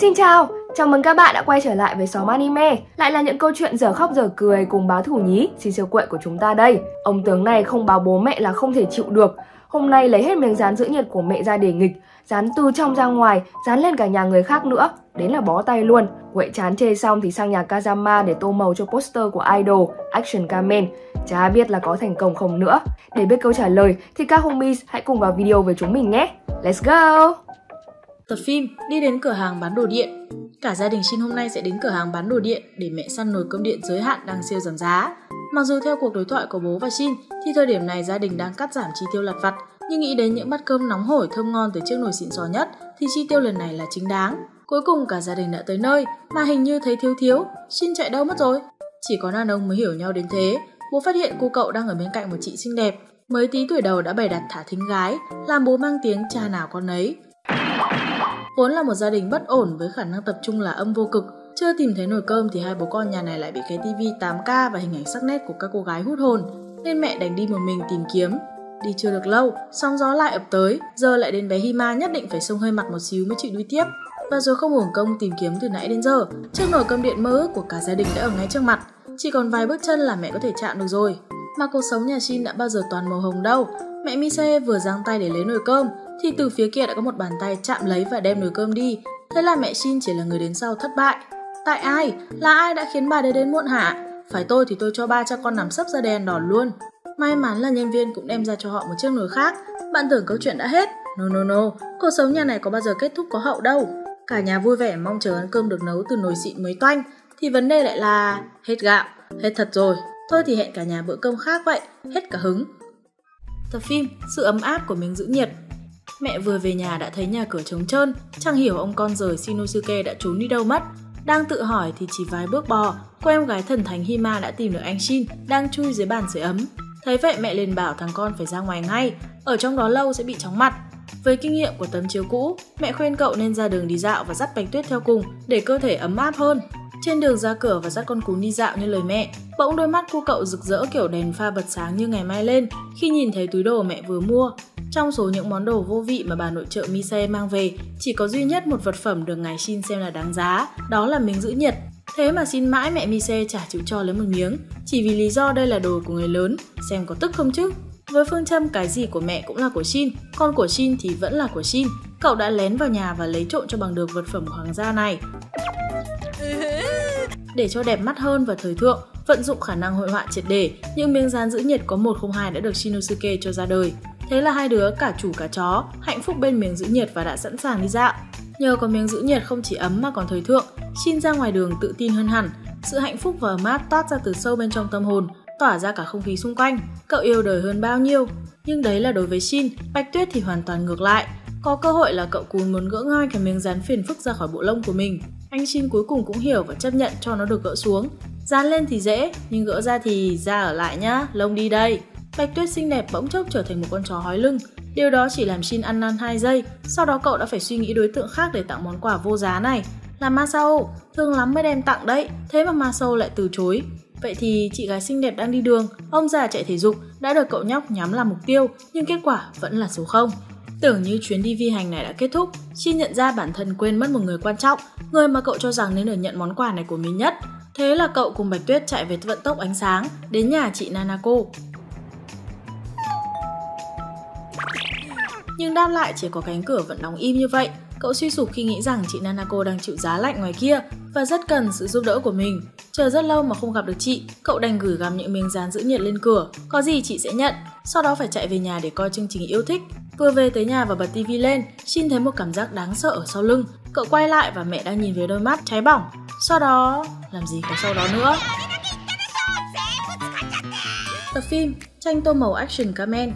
Xin chào, chào mừng các bạn đã quay trở lại với xóm anime. Lại là những câu chuyện giờ khóc giờ cười cùng báo thủ nhí, xin siêu quậy của chúng ta đây. Ông tướng này không báo bố mẹ là không thể chịu được. Hôm nay lấy hết miếng dán giữ nhiệt của mẹ ra để nghịch Dán từ trong ra ngoài, dán lên cả nhà người khác nữa. Đến là bó tay luôn. Quậy chán chê xong thì sang nhà Kazama để tô màu cho poster của idol Action Kamen. Chả biết là có thành công không nữa. Để biết câu trả lời thì các homies hãy cùng vào video với chúng mình nhé. Let's go! Tập phim đi đến cửa hàng bán đồ điện. Cả gia đình Shin hôm nay sẽ đến cửa hàng bán đồ điện để mẹ săn nồi cơm điện giới hạn đang siêu giảm giá. Mặc dù theo cuộc đối thoại của bố và Shin thì thời điểm này gia đình đang cắt giảm chi tiêu lặt vặt, nhưng nghĩ đến những bát cơm nóng hổi thơm ngon từ chiếc nồi xịn sò nhất thì chi tiêu lần này là chính đáng. Cuối cùng cả gia đình đã tới nơi mà hình như thấy thiếu thiếu, Shin chạy đâu mất rồi. Chỉ có đàn ông mới hiểu nhau đến thế. Bố phát hiện cô cậu đang ở bên cạnh một chị xinh đẹp, mới tí tuổi đầu đã bày đặt thả thính gái, làm bố mang tiếng cha nào con ấy. Vốn là một gia đình bất ổn với khả năng tập trung là âm vô cực, chưa tìm thấy nồi cơm thì hai bố con nhà này lại bị cái tivi 8K và hình ảnh sắc nét của các cô gái hút hồn, nên mẹ đành đi một mình tìm kiếm. Đi chưa được lâu, sóng gió lại ập tới, giờ lại đến bé Hima nhất định phải xông hơi mặt một xíu mới chịu đuôi tiếp. Và rồi không hưởng công tìm kiếm từ nãy đến giờ, chiếc nồi cơm điện mơ ước của cả gia đình đã ở ngay trước mặt, chỉ còn vài bước chân là mẹ có thể chạm được rồi. Mà cuộc sống nhà Shin đã bao giờ toàn màu hồng đâu, mẹ Mise vừa giang tay để lấy nồi cơm, thì từ phía kia đã có một bàn tay chạm lấy và đem nồi cơm đi. Thế là mẹ Shin chỉ là người đến sau thất bại. Tại ai? Là ai đã khiến bà đến đến muộn hả? Phải tôi thì tôi cho ba cha con nằm sấp ra đèn đỏ luôn. May mắn là nhân viên cũng đem ra cho họ một chiếc nồi khác. Bạn tưởng câu chuyện đã hết. No no no, cuộc sống nhà này có bao giờ kết thúc có hậu đâu. Cả nhà vui vẻ mong chờ ăn cơm được nấu từ nồi xịn mới toanh. Thì vấn đề lại là hết gạo, hết thật rồi. Thôi thì hẹn cả nhà bữa cơm khác vậy, hết cả hứng. Tập phim Sự ấm áp của mình giữ nhiệt Mẹ vừa về nhà đã thấy nhà cửa trống trơn, chẳng hiểu ông con rời Shinosuke đã trốn đi đâu mất. Đang tự hỏi thì chỉ vài bước bò, cô em gái thần thánh Hima đã tìm được anh Shin đang chui dưới bàn sưởi ấm. Thấy vậy mẹ liền bảo thằng con phải ra ngoài ngay, ở trong đó lâu sẽ bị chóng mặt. Với kinh nghiệm của tấm chiếu cũ, mẹ khuyên cậu nên ra đường đi dạo và dắt bánh tuyết theo cùng để cơ thể ấm áp hơn. Trên đường ra cửa và dắt con cún đi dạo như lời mẹ, bỗng đôi mắt cô cậu rực rỡ kiểu đèn pha bật sáng như ngày mai lên khi nhìn thấy túi đồ mẹ vừa mua. Trong số những món đồ vô vị mà bà nội trợ Mise mang về, chỉ có duy nhất một vật phẩm được ngài Shin xem là đáng giá, đó là miếng giữ nhiệt. Thế mà xin mãi mẹ Mise chả chịu cho lấy một miếng, chỉ vì lý do đây là đồ của người lớn, xem có tức không chứ? Với phương châm cái gì của mẹ cũng là của Shin, con của Shin thì vẫn là của Shin. Cậu đã lén vào nhà và lấy trộm cho bằng được vật phẩm hoàng gia này. Để cho đẹp mắt hơn và thời thượng, vận dụng khả năng hội họa triệt để, những miếng dán giữ nhiệt có 102 đã được Shinosuke cho ra đời. Thế là hai đứa cả chủ cả chó, hạnh phúc bên miếng giữ nhiệt và đã sẵn sàng đi dạo. Nhờ có miếng giữ nhiệt không chỉ ấm mà còn thời thượng, Shin ra ngoài đường tự tin hơn hẳn. Sự hạnh phúc và ấm áp toát ra từ sâu bên trong tâm hồn, tỏa ra cả không khí xung quanh. Cậu yêu đời hơn bao nhiêu. Nhưng đấy là đối với Shin, Bạch Tuyết thì hoàn toàn ngược lại. Có cơ hội là cậu cún muốn gỡ ngoi cái miếng dán phiền phức ra khỏi bộ lông của mình. Anh Shin cuối cùng cũng hiểu và chấp nhận cho nó được gỡ xuống. Dán lên thì dễ, nhưng gỡ ra thì ra ở lại nhá, lông đi đây. Bạch Tuyết xinh đẹp bỗng chốc trở thành một con chó hói lưng. Điều đó chỉ làm Shin ăn năn 2 giây, sau đó cậu đã phải suy nghĩ đối tượng khác để tặng món quà vô giá này. Là Masao, thương lắm mới đem tặng đấy, thế mà Masao lại từ chối. Vậy thì chị gái xinh đẹp đang đi đường, ông già chạy thể dục đã được cậu nhóc nhắm làm mục tiêu, nhưng kết quả vẫn là số 0. Tưởng như chuyến đi vi hành này đã kết thúc, chi nhận ra bản thân quên mất một người quan trọng, người mà cậu cho rằng nên được nhận món quà này của mình nhất. Thế là cậu cùng Bạch Tuyết chạy về vận tốc ánh sáng, đến nhà chị Nanako. Nhưng đáp lại chỉ có cánh cửa vẫn đóng im như vậy. Cậu suy sụp khi nghĩ rằng chị Nanako đang chịu giá lạnh ngoài kia và rất cần sự giúp đỡ của mình. Chờ rất lâu mà không gặp được chị, cậu đành gửi gắm những miếng dán giữ nhiệt lên cửa. Có gì chị sẽ nhận, sau đó phải chạy về nhà để coi chương trình yêu thích. Vừa về tới nhà và bật tivi lên, Shin thấy một cảm giác đáng sợ ở sau lưng. Cậu quay lại và mẹ đang nhìn với đôi mắt cháy bỏng. Sau đó, làm gì có sau đó nữa. Tập phim Tranh tô màu action Kamen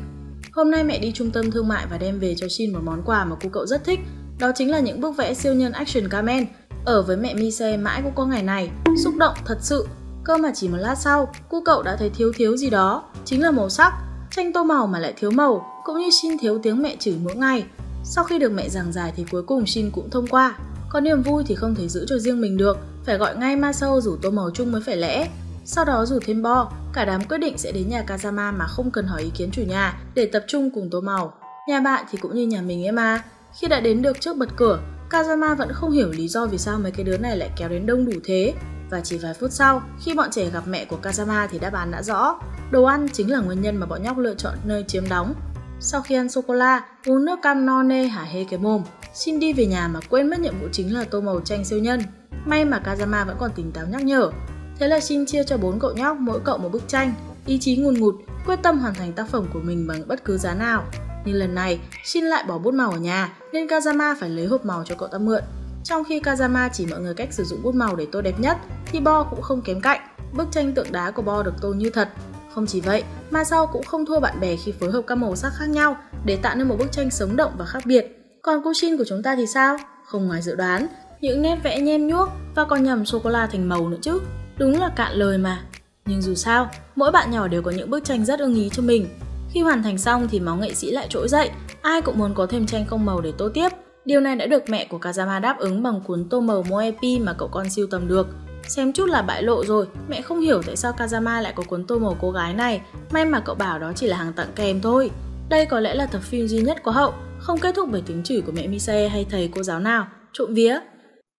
Hôm nay mẹ đi trung tâm thương mại và đem về cho Shin một món quà mà cô cậu rất thích. Đó chính là những bức vẽ siêu nhân action Kamen. Ở với mẹ Mise mãi cũng có ngày này, xúc động thật sự. Cơ mà chỉ một lát sau, cô cậu đã thấy thiếu thiếu gì đó, chính là màu sắc. Tranh tô màu mà lại thiếu màu, cũng như Shin thiếu tiếng mẹ chửi mỗi ngày. Sau khi được mẹ giảng giải thì cuối cùng Shin cũng thông qua. Có niềm vui thì không thể giữ cho riêng mình được, phải gọi ngay Masao rủ tô màu chung mới phải lẽ. Sau đó rủ thêm Bo, cả đám quyết định sẽ đến nhà Kazama mà không cần hỏi ý kiến chủ nhà để tập trung cùng tô màu. Nhà bạn thì cũng như nhà mình ấy mà. Khi đã đến được trước bật cửa, Kazama vẫn không hiểu lý do vì sao mấy cái đứa này lại kéo đến đông đủ thế. Và chỉ vài phút sau, khi bọn trẻ gặp mẹ của Kazama thì đáp án đã rõ. Đồ ăn chính là nguyên nhân mà bọn nhóc lựa chọn nơi chiếm đóng. Sau khi ăn sô-cô-la, uống nước cam no nê hả hê cái mồm, xin đi về nhà mà quên mất nhiệm vụ chính là tô màu tranh siêu nhân. May mà Kazama vẫn còn tỉnh táo nhắc nhở. Thế là Shin chia cho bốn cậu nhóc mỗi cậu một bức tranh, ý chí ngùn ngụt, quyết tâm hoàn thành tác phẩm của mình bằng bất cứ giá nào. Nhưng lần này, Shin lại bỏ bút màu ở nhà, nên Kazama phải lấy hộp màu cho cậu ta mượn. Trong khi Kazama chỉ mọi người cách sử dụng bút màu để tô đẹp nhất, thì Bo cũng không kém cạnh. Bức tranh tượng đá của Bo được tô như thật. Không chỉ vậy, mà sau cũng không thua bạn bè khi phối hợp các màu sắc khác nhau để tạo nên một bức tranh sống động và khác biệt. Còn Kushin của chúng ta thì sao? Không ngoài dự đoán, những nét vẽ nhem nhuốc và còn nhầm sô-cô-la thành màu nữa chứ. Đúng là cạn lời mà. Nhưng dù sao, mỗi bạn nhỏ đều có những bức tranh rất ưng ý cho mình. Khi hoàn thành xong thì máu nghệ sĩ lại trỗi dậy, ai cũng muốn có thêm tranh không màu để tô tiếp. Điều này đã được mẹ của Kazama đáp ứng bằng cuốn tô màu Moepi mà cậu con siêu tầm được. Xem chút là bại lộ rồi, mẹ không hiểu tại sao Kazama lại có cuốn tô màu cô gái này, may mà cậu bảo đó chỉ là hàng tặng kèm thôi. Đây có lẽ là tập phim duy nhất của hậu, không kết thúc bởi tiếng chửi của mẹ Mise hay thầy cô giáo nào, trộm vía.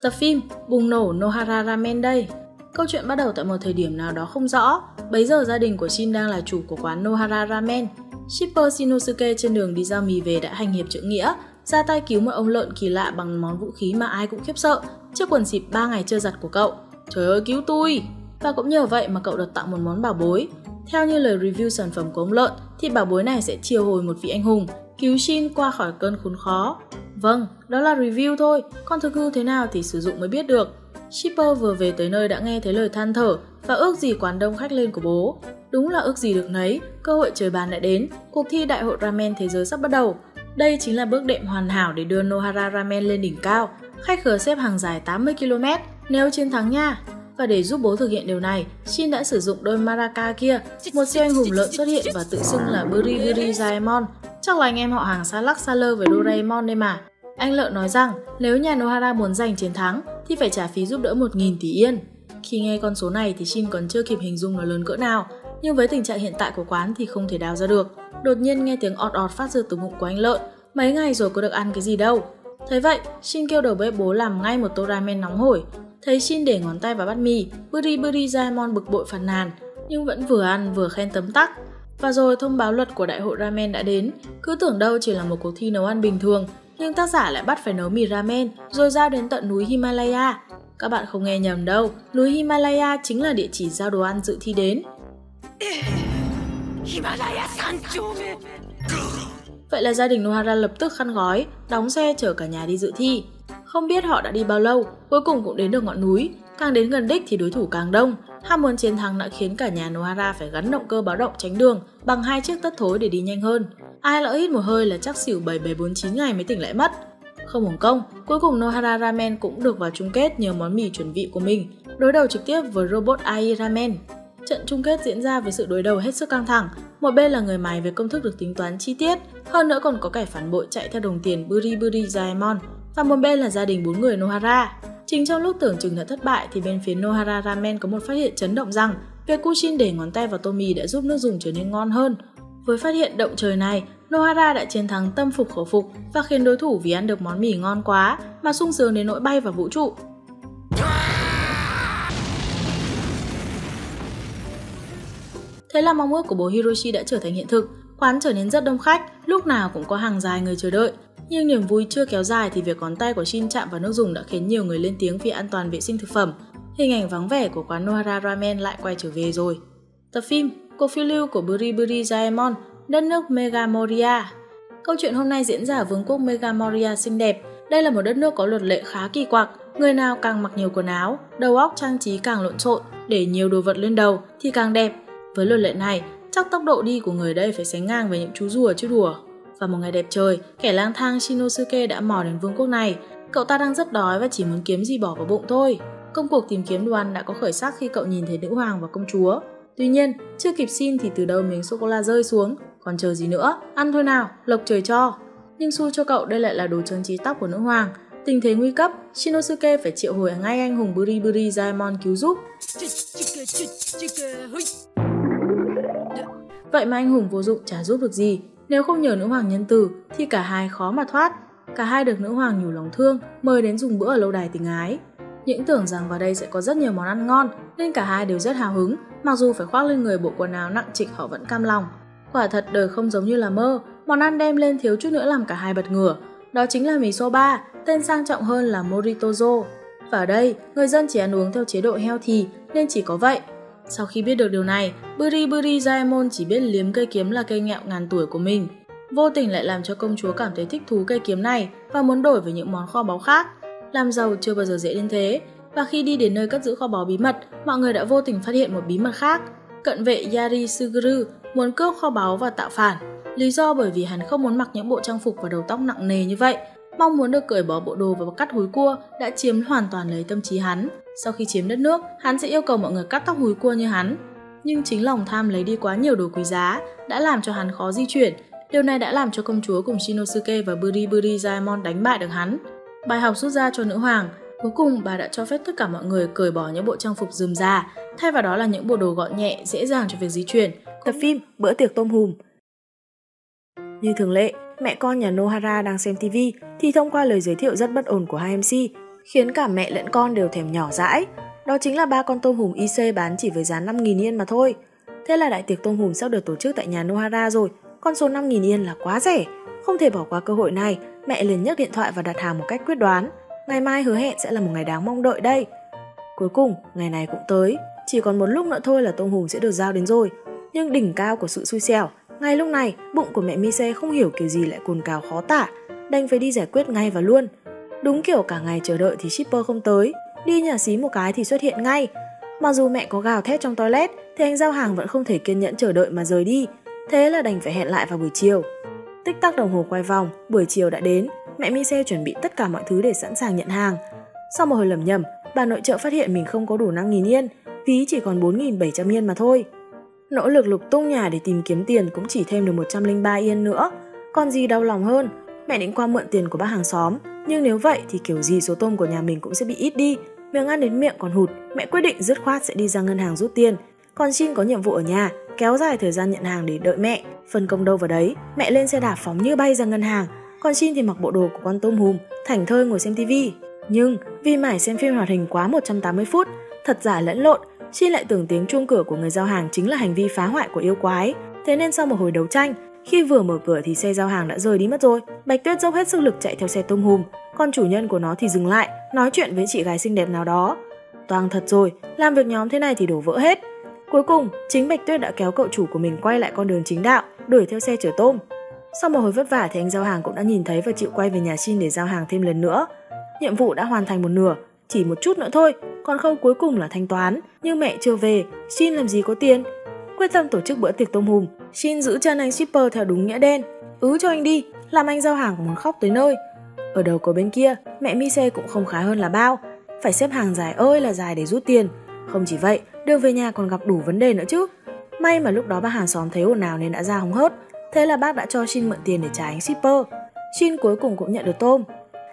Tập phim Bùng nổ Nohara Ramen đây. Câu chuyện bắt đầu tại một thời điểm nào đó không rõ. Bấy giờ gia đình của Shin đang là chủ của quán Nohara Ramen. Shipper Shinosuke trên đường đi giao mì về đã hành hiệp trượng nghĩa, ra tay cứu một ông lợn kỳ lạ bằng món vũ khí mà ai cũng khiếp sợ, chiếc quần xịp 3 ngày chưa giặt của cậu. Trời ơi cứu tôi! Và cũng nhờ vậy mà cậu được tặng một món bảo bối. Theo như lời review sản phẩm của ông lợn, thì bảo bối này sẽ chiều hồi một vị anh hùng, cứu Shin qua khỏi cơn khốn khó. Vâng, đó là review thôi, còn thực hư thế nào thì sử dụng mới biết được. Shipper vừa về tới nơi đã nghe thấy lời than thở và ước gì quán đông khách lên của bố. Đúng là ước gì được nấy, cơ hội trời bàn đã đến, cuộc thi đại hội ramen thế giới sắp bắt đầu. Đây chính là bước đệm hoàn hảo để đưa Nohara Ramen lên đỉnh cao. Khách khứa xếp hàng dài 80 km, nếu chiến thắng nha. Và để giúp bố thực hiện điều này, Shin đã sử dụng đôi Maraka kia, một siêu anh hùng lợn xuất hiện và tự xưng là Burigiri Zaemon. Chắc là anh em họ hàng xa lắc xa lơ với Doraemon đây mà. Anh lợn nói rằng nếu nhà Nohara muốn giành chiến thắng thì phải trả phí giúp đỡ 1.000 tỷ yên. Khi nghe con số này thì Shin còn chưa kịp hình dung nó lớn cỡ nào, nhưng với tình trạng hiện tại của quán thì không thể đào ra được. Đột nhiên nghe tiếng ọt ọt phát ra từ bụng của anh lợn, mấy ngày rồi có được ăn cái gì đâu. Thấy vậy, Shin kêu đầu bếp bố làm ngay một tô ramen nóng hổi. Thấy Shin để ngón tay vào bát mì, Buri Buri Jaemon bực bội phàn nàn, nhưng vẫn vừa ăn vừa khen tấm tắc. Và rồi thông báo luật của đại hội ramen đã đến, cứ tưởng đâu chỉ là một cuộc thi nấu ăn bình thường, nhưng tác giả lại bắt phải nấu mì ramen rồi giao đến tận núi Himalaya. Các bạn không nghe nhầm đâu, núi Himalaya chính là địa chỉ giao đồ ăn dự thi đến. Vậy là gia đình Nohara lập tức khăn gói, đóng xe chở cả nhà đi dự thi. Không biết họ đã đi bao lâu, cuối cùng cũng đến được ngọn núi. Càng đến gần đích thì đối thủ càng đông. Ham muốn chiến thắng đã khiến cả nhà Nohara phải gắn động cơ báo động tránh đường bằng hai chiếc tất thối để đi nhanh hơn. Ai lỡ hít một hơi là chắc xỉu 7749 ngày mới tỉnh lại mất. Không hưởng công, cuối cùng Nohara Ramen cũng được vào chung kết nhờ món mì chuẩn vị của mình, đối đầu trực tiếp với robot AI Ramen. Trận chung kết diễn ra với sự đối đầu hết sức căng thẳng. Một bên là người máy với công thức được tính toán chi tiết, hơn nữa còn có kẻ phản bội chạy theo đồng tiền Buri Buri Diamond, và một bên là gia đình bốn người Nohara. Chính trong lúc tưởng chừng đã thất bại thì bên phía Nohara Ramen có một phát hiện chấn động rằng việc Kushin để ngón tay vào tô mì đã giúp nước dùng trở nên ngon hơn. Với phát hiện động trời này, Nohara đã chiến thắng tâm phục khẩu phục và khiến đối thủ vì ăn được món mì ngon quá mà sung sướng đến nỗi bay vào vũ trụ. Thế là mong ước của bố Hiroshi đã trở thành hiện thực, quán trở nên rất đông khách, lúc nào cũng có hàng dài người chờ đợi. Nhưng niềm vui chưa kéo dài thì việc ngón tay của Shin chạm vào nước dùng đã khiến nhiều người lên tiếng vì an toàn vệ sinh thực phẩm. Hình ảnh vắng vẻ của quán Nohara Ramen lại quay trở về rồi. Tập phim Cuộc phiêu lưu của Buriburi Jaemon, đất nước Megamoria. Câu chuyện hôm nay diễn ra ở vương quốc Megamoria xinh đẹp. Đây là một đất nước có luật lệ khá kỳ quặc, người nào càng mặc nhiều quần áo, đầu óc trang trí càng lộn xộn, để nhiều đồ vật lên đầu thì càng đẹp. Với luật lệ này, chắc tốc độ đi của người đây phải sánh ngang với những chú rùa chứ đùa. Và một ngày đẹp trời, kẻ lang thang Shinosuke đã mò đến vương quốc này. Cậu ta đang rất đói và chỉ muốn kiếm gì bỏ vào bụng thôi. Công cuộc tìm kiếm đồ ăn đã có khởi sắc khi cậu nhìn thấy nữ hoàng và công chúa. Tuy nhiên, chưa kịp xin thì từ đâu miếng sô-cô-la rơi xuống, còn chờ gì nữa, ăn thôi nào, lộc trời cho. Nhưng xui cho cậu đây lại là đồ trang trí tóc của nữ hoàng. Tình thế nguy cấp, Shinosuke phải triệu hồi ngay anh hùng Buri Buri Jaemon cứu giúp. Vậy mà anh hùng vô dụng chả giúp được gì, nếu không nhờ nữ hoàng nhân từ thì cả hai khó mà thoát. Cả hai được nữ hoàng nhủ lòng thương, mời đến dùng bữa ở lâu đài tình ái. Những tưởng rằng vào đây sẽ có rất nhiều món ăn ngon, nên cả hai đều rất hào hứng, mặc dù phải khoác lên người bộ quần áo nặng trịch họ vẫn cam lòng. Quả thật đời không giống như là mơ, món ăn đem lên thiếu chút nữa làm cả hai bật ngửa. Đó chính là mì soba, tên sang trọng hơn là moritozo. Và ở đây, người dân chỉ ăn uống theo chế độ heo thì nên chỉ có vậy. Sau khi biết được điều này, Buri Buri Jaemon chỉ biết liếm cây kiếm là cây nghẹo ngàn tuổi của mình. Vô tình lại làm cho công chúa cảm thấy thích thú cây kiếm này và muốn đổi với những món kho báu khác. Làm giàu chưa bao giờ dễ đến thế, và khi đi đến nơi cất giữ kho báu bí mật, mọi người đã vô tình phát hiện một bí mật khác. Cận vệ Yari Suguru muốn cướp kho báu và tạo phản. Lý do bởi vì hắn không muốn mặc những bộ trang phục và đầu tóc nặng nề như vậy, mong muốn được cởi bỏ bộ đồ và cắt húi cua đã chiếm hoàn toàn lấy tâm trí hắn. Sau khi chiếm đất nước, hắn sẽ yêu cầu mọi người cắt tóc húi cua như hắn. Nhưng chính lòng tham lấy đi quá nhiều đồ quý giá đã làm cho hắn khó di chuyển. Điều này đã làm cho công chúa cùng Shinosuke và Buri Buri Jaemon đánh bại được hắn. Bài học rút ra cho nữ hoàng, cuối cùng bà đã cho phép tất cả mọi người cởi bỏ những bộ trang phục rườm rà, thay vào đó là những bộ đồ gọn nhẹ, dễ dàng cho việc di chuyển. Tập phim Bữa tiệc tôm hùm Như thường lệ, mẹ con nhà Nohara đang xem TV thì thông qua lời giới thiệu rất bất ổn của hai MC, khiến cả mẹ lẫn con đều thèm nhỏ dãi. Đó chính là ba con tôm hùm IC bán chỉ với giá 5.000 yên mà thôi. Thế là đại tiệc tôm hùm sắp được tổ chức tại nhà Nohara rồi, con số 5.000 yên là quá rẻ. Không thể bỏ qua cơ hội này, mẹ liền nhấc điện thoại và đặt hàng một cách quyết đoán. Ngày mai hứa hẹn sẽ là một ngày đáng mong đợi đây. Cuối cùng, ngày này cũng tới, chỉ còn một lúc nữa thôi là tôm hùm sẽ được giao đến rồi. Nhưng đỉnh cao của sự xui xẻo, ngay lúc này, bụng của mẹ Mise không hiểu kiểu gì lại cồn cào khó tả, đành phải đi giải quyết ngay và luôn. Đúng kiểu cả ngày chờ đợi thì shipper không tới, đi nhà xí một cái thì xuất hiện ngay. Mặc dù mẹ có gào thét trong toilet, thì anh giao hàng vẫn không thể kiên nhẫn chờ đợi mà rời đi, thế là đành phải hẹn lại vào buổi chiều. Tích tắc đồng hồ quay vòng, buổi chiều đã đến, mẹ Mise chuẩn bị tất cả mọi thứ để sẵn sàng nhận hàng. Sau một hồi lầm nhầm, bà nội trợ phát hiện mình không có đủ 5.000 yên, ví chỉ còn 4.700 yên mà thôi. Nỗ lực lục tung nhà để tìm kiếm tiền cũng chỉ thêm được 103 yên nữa. Còn gì đau lòng hơn, mẹ định qua mượn tiền của bác hàng xóm, nhưng nếu vậy thì kiểu gì số tôm của nhà mình cũng sẽ bị ít đi. Miếng ăn đến miệng còn hụt, mẹ quyết định dứt khoát sẽ đi ra ngân hàng rút tiền. Còn Xin có nhiệm vụ ở nhà, kéo dài thời gian nhận hàng để đợi mẹ. Phân công đâu vào đấy, mẹ lên xe đạp phóng như bay ra ngân hàng, còn Xin thì mặc bộ đồ của con tôm hùm, thảnh thơi ngồi xem tivi. Nhưng vì mải xem phim hoạt hình quá 180 phút, thật giả lẫn lộn, Xin lại tưởng tiếng chuông cửa của người giao hàng chính là hành vi phá hoại của yêu quái. Thế nên sau một hồi đấu tranh, khi vừa mở cửa thì xe giao hàng đã rời đi mất rồi. Bạch Tuyết dốc hết sức lực chạy theo xe tôm hùm, còn chủ nhân của nó thì dừng lại, nói chuyện với chị gái xinh đẹp nào đó. Toang thật rồi, làm việc nhóm thế này thì đổ vỡ hết. Cuối cùng, chính Bạch Tuyết đã kéo cậu chủ của mình quay lại con đường chính đạo, đuổi theo xe chở tôm. Sau một hồi vất vả thì anh giao hàng cũng đã nhìn thấy và chịu quay về nhà Shin để giao hàng thêm lần nữa. Nhiệm vụ đã hoàn thành một nửa, chỉ một chút nữa thôi, còn khâu cuối cùng là thanh toán. Nhưng mẹ chưa về, Shin làm gì có tiền? Quyết tâm tổ chức bữa tiệc tôm hùm, Shin giữ chân anh shipper theo đúng nghĩa đen. Ứ cho anh đi, làm anh giao hàng muốn khóc tới nơi. Ở đầu cầu bên kia, mẹ Mise cũng không khá hơn là bao. Phải xếp hàng dài ơi là dài để rút tiền. Không chỉ vậy, đường về nhà còn gặp đủ vấn đề nữa chứ. May mà lúc đó bác hàng xóm thấy ồn ào nên đã ra hóng hớt. Thế là bác đã cho Shin mượn tiền để trả anh shipper. Shin cuối cùng cũng nhận được tôm.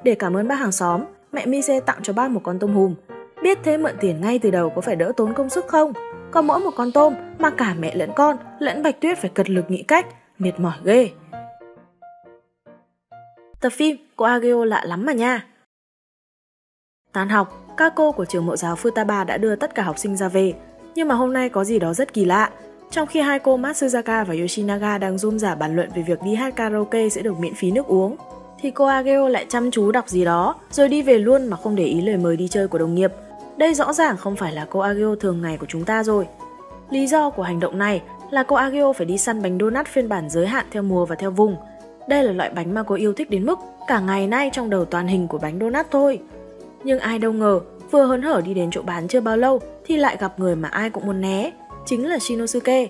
Để cảm ơn bác hàng xóm, mẹ Mise tặng cho bác một con tôm hùm. Biết thế mượn tiền ngay từ đầu có phải đỡ tốn công sức không? Có mỗi một con tôm mà cả mẹ lẫn con lẫn Bạch Tuyết phải cật lực nghĩ cách, mệt mỏi ghê. Tập phim của Ageo lạ lắm mà nha. Tan học, các cô của trường mẫu giáo Futaba đã đưa tất cả học sinh ra về, nhưng mà hôm nay có gì đó rất kỳ lạ. Trong khi hai cô Matsuzaka và Yoshinaga đang rôm rả bàn luận về việc đi hát karaoke sẽ được miễn phí nước uống, thì cô Ageo lại chăm chú đọc gì đó, rồi đi về luôn mà không để ý lời mời đi chơi của đồng nghiệp. Đây rõ ràng không phải là cô Agio thường ngày của chúng ta rồi. Lý do của hành động này là cô Agio phải đi săn bánh donut phiên bản giới hạn theo mùa và theo vùng. Đây là loại bánh mà cô yêu thích đến mức cả ngày nay trong đầu toàn hình của bánh donut thôi. Nhưng ai đâu ngờ, vừa hớn hở đi đến chỗ bán chưa bao lâu thì lại gặp người mà ai cũng muốn né, chính là Shinosuke.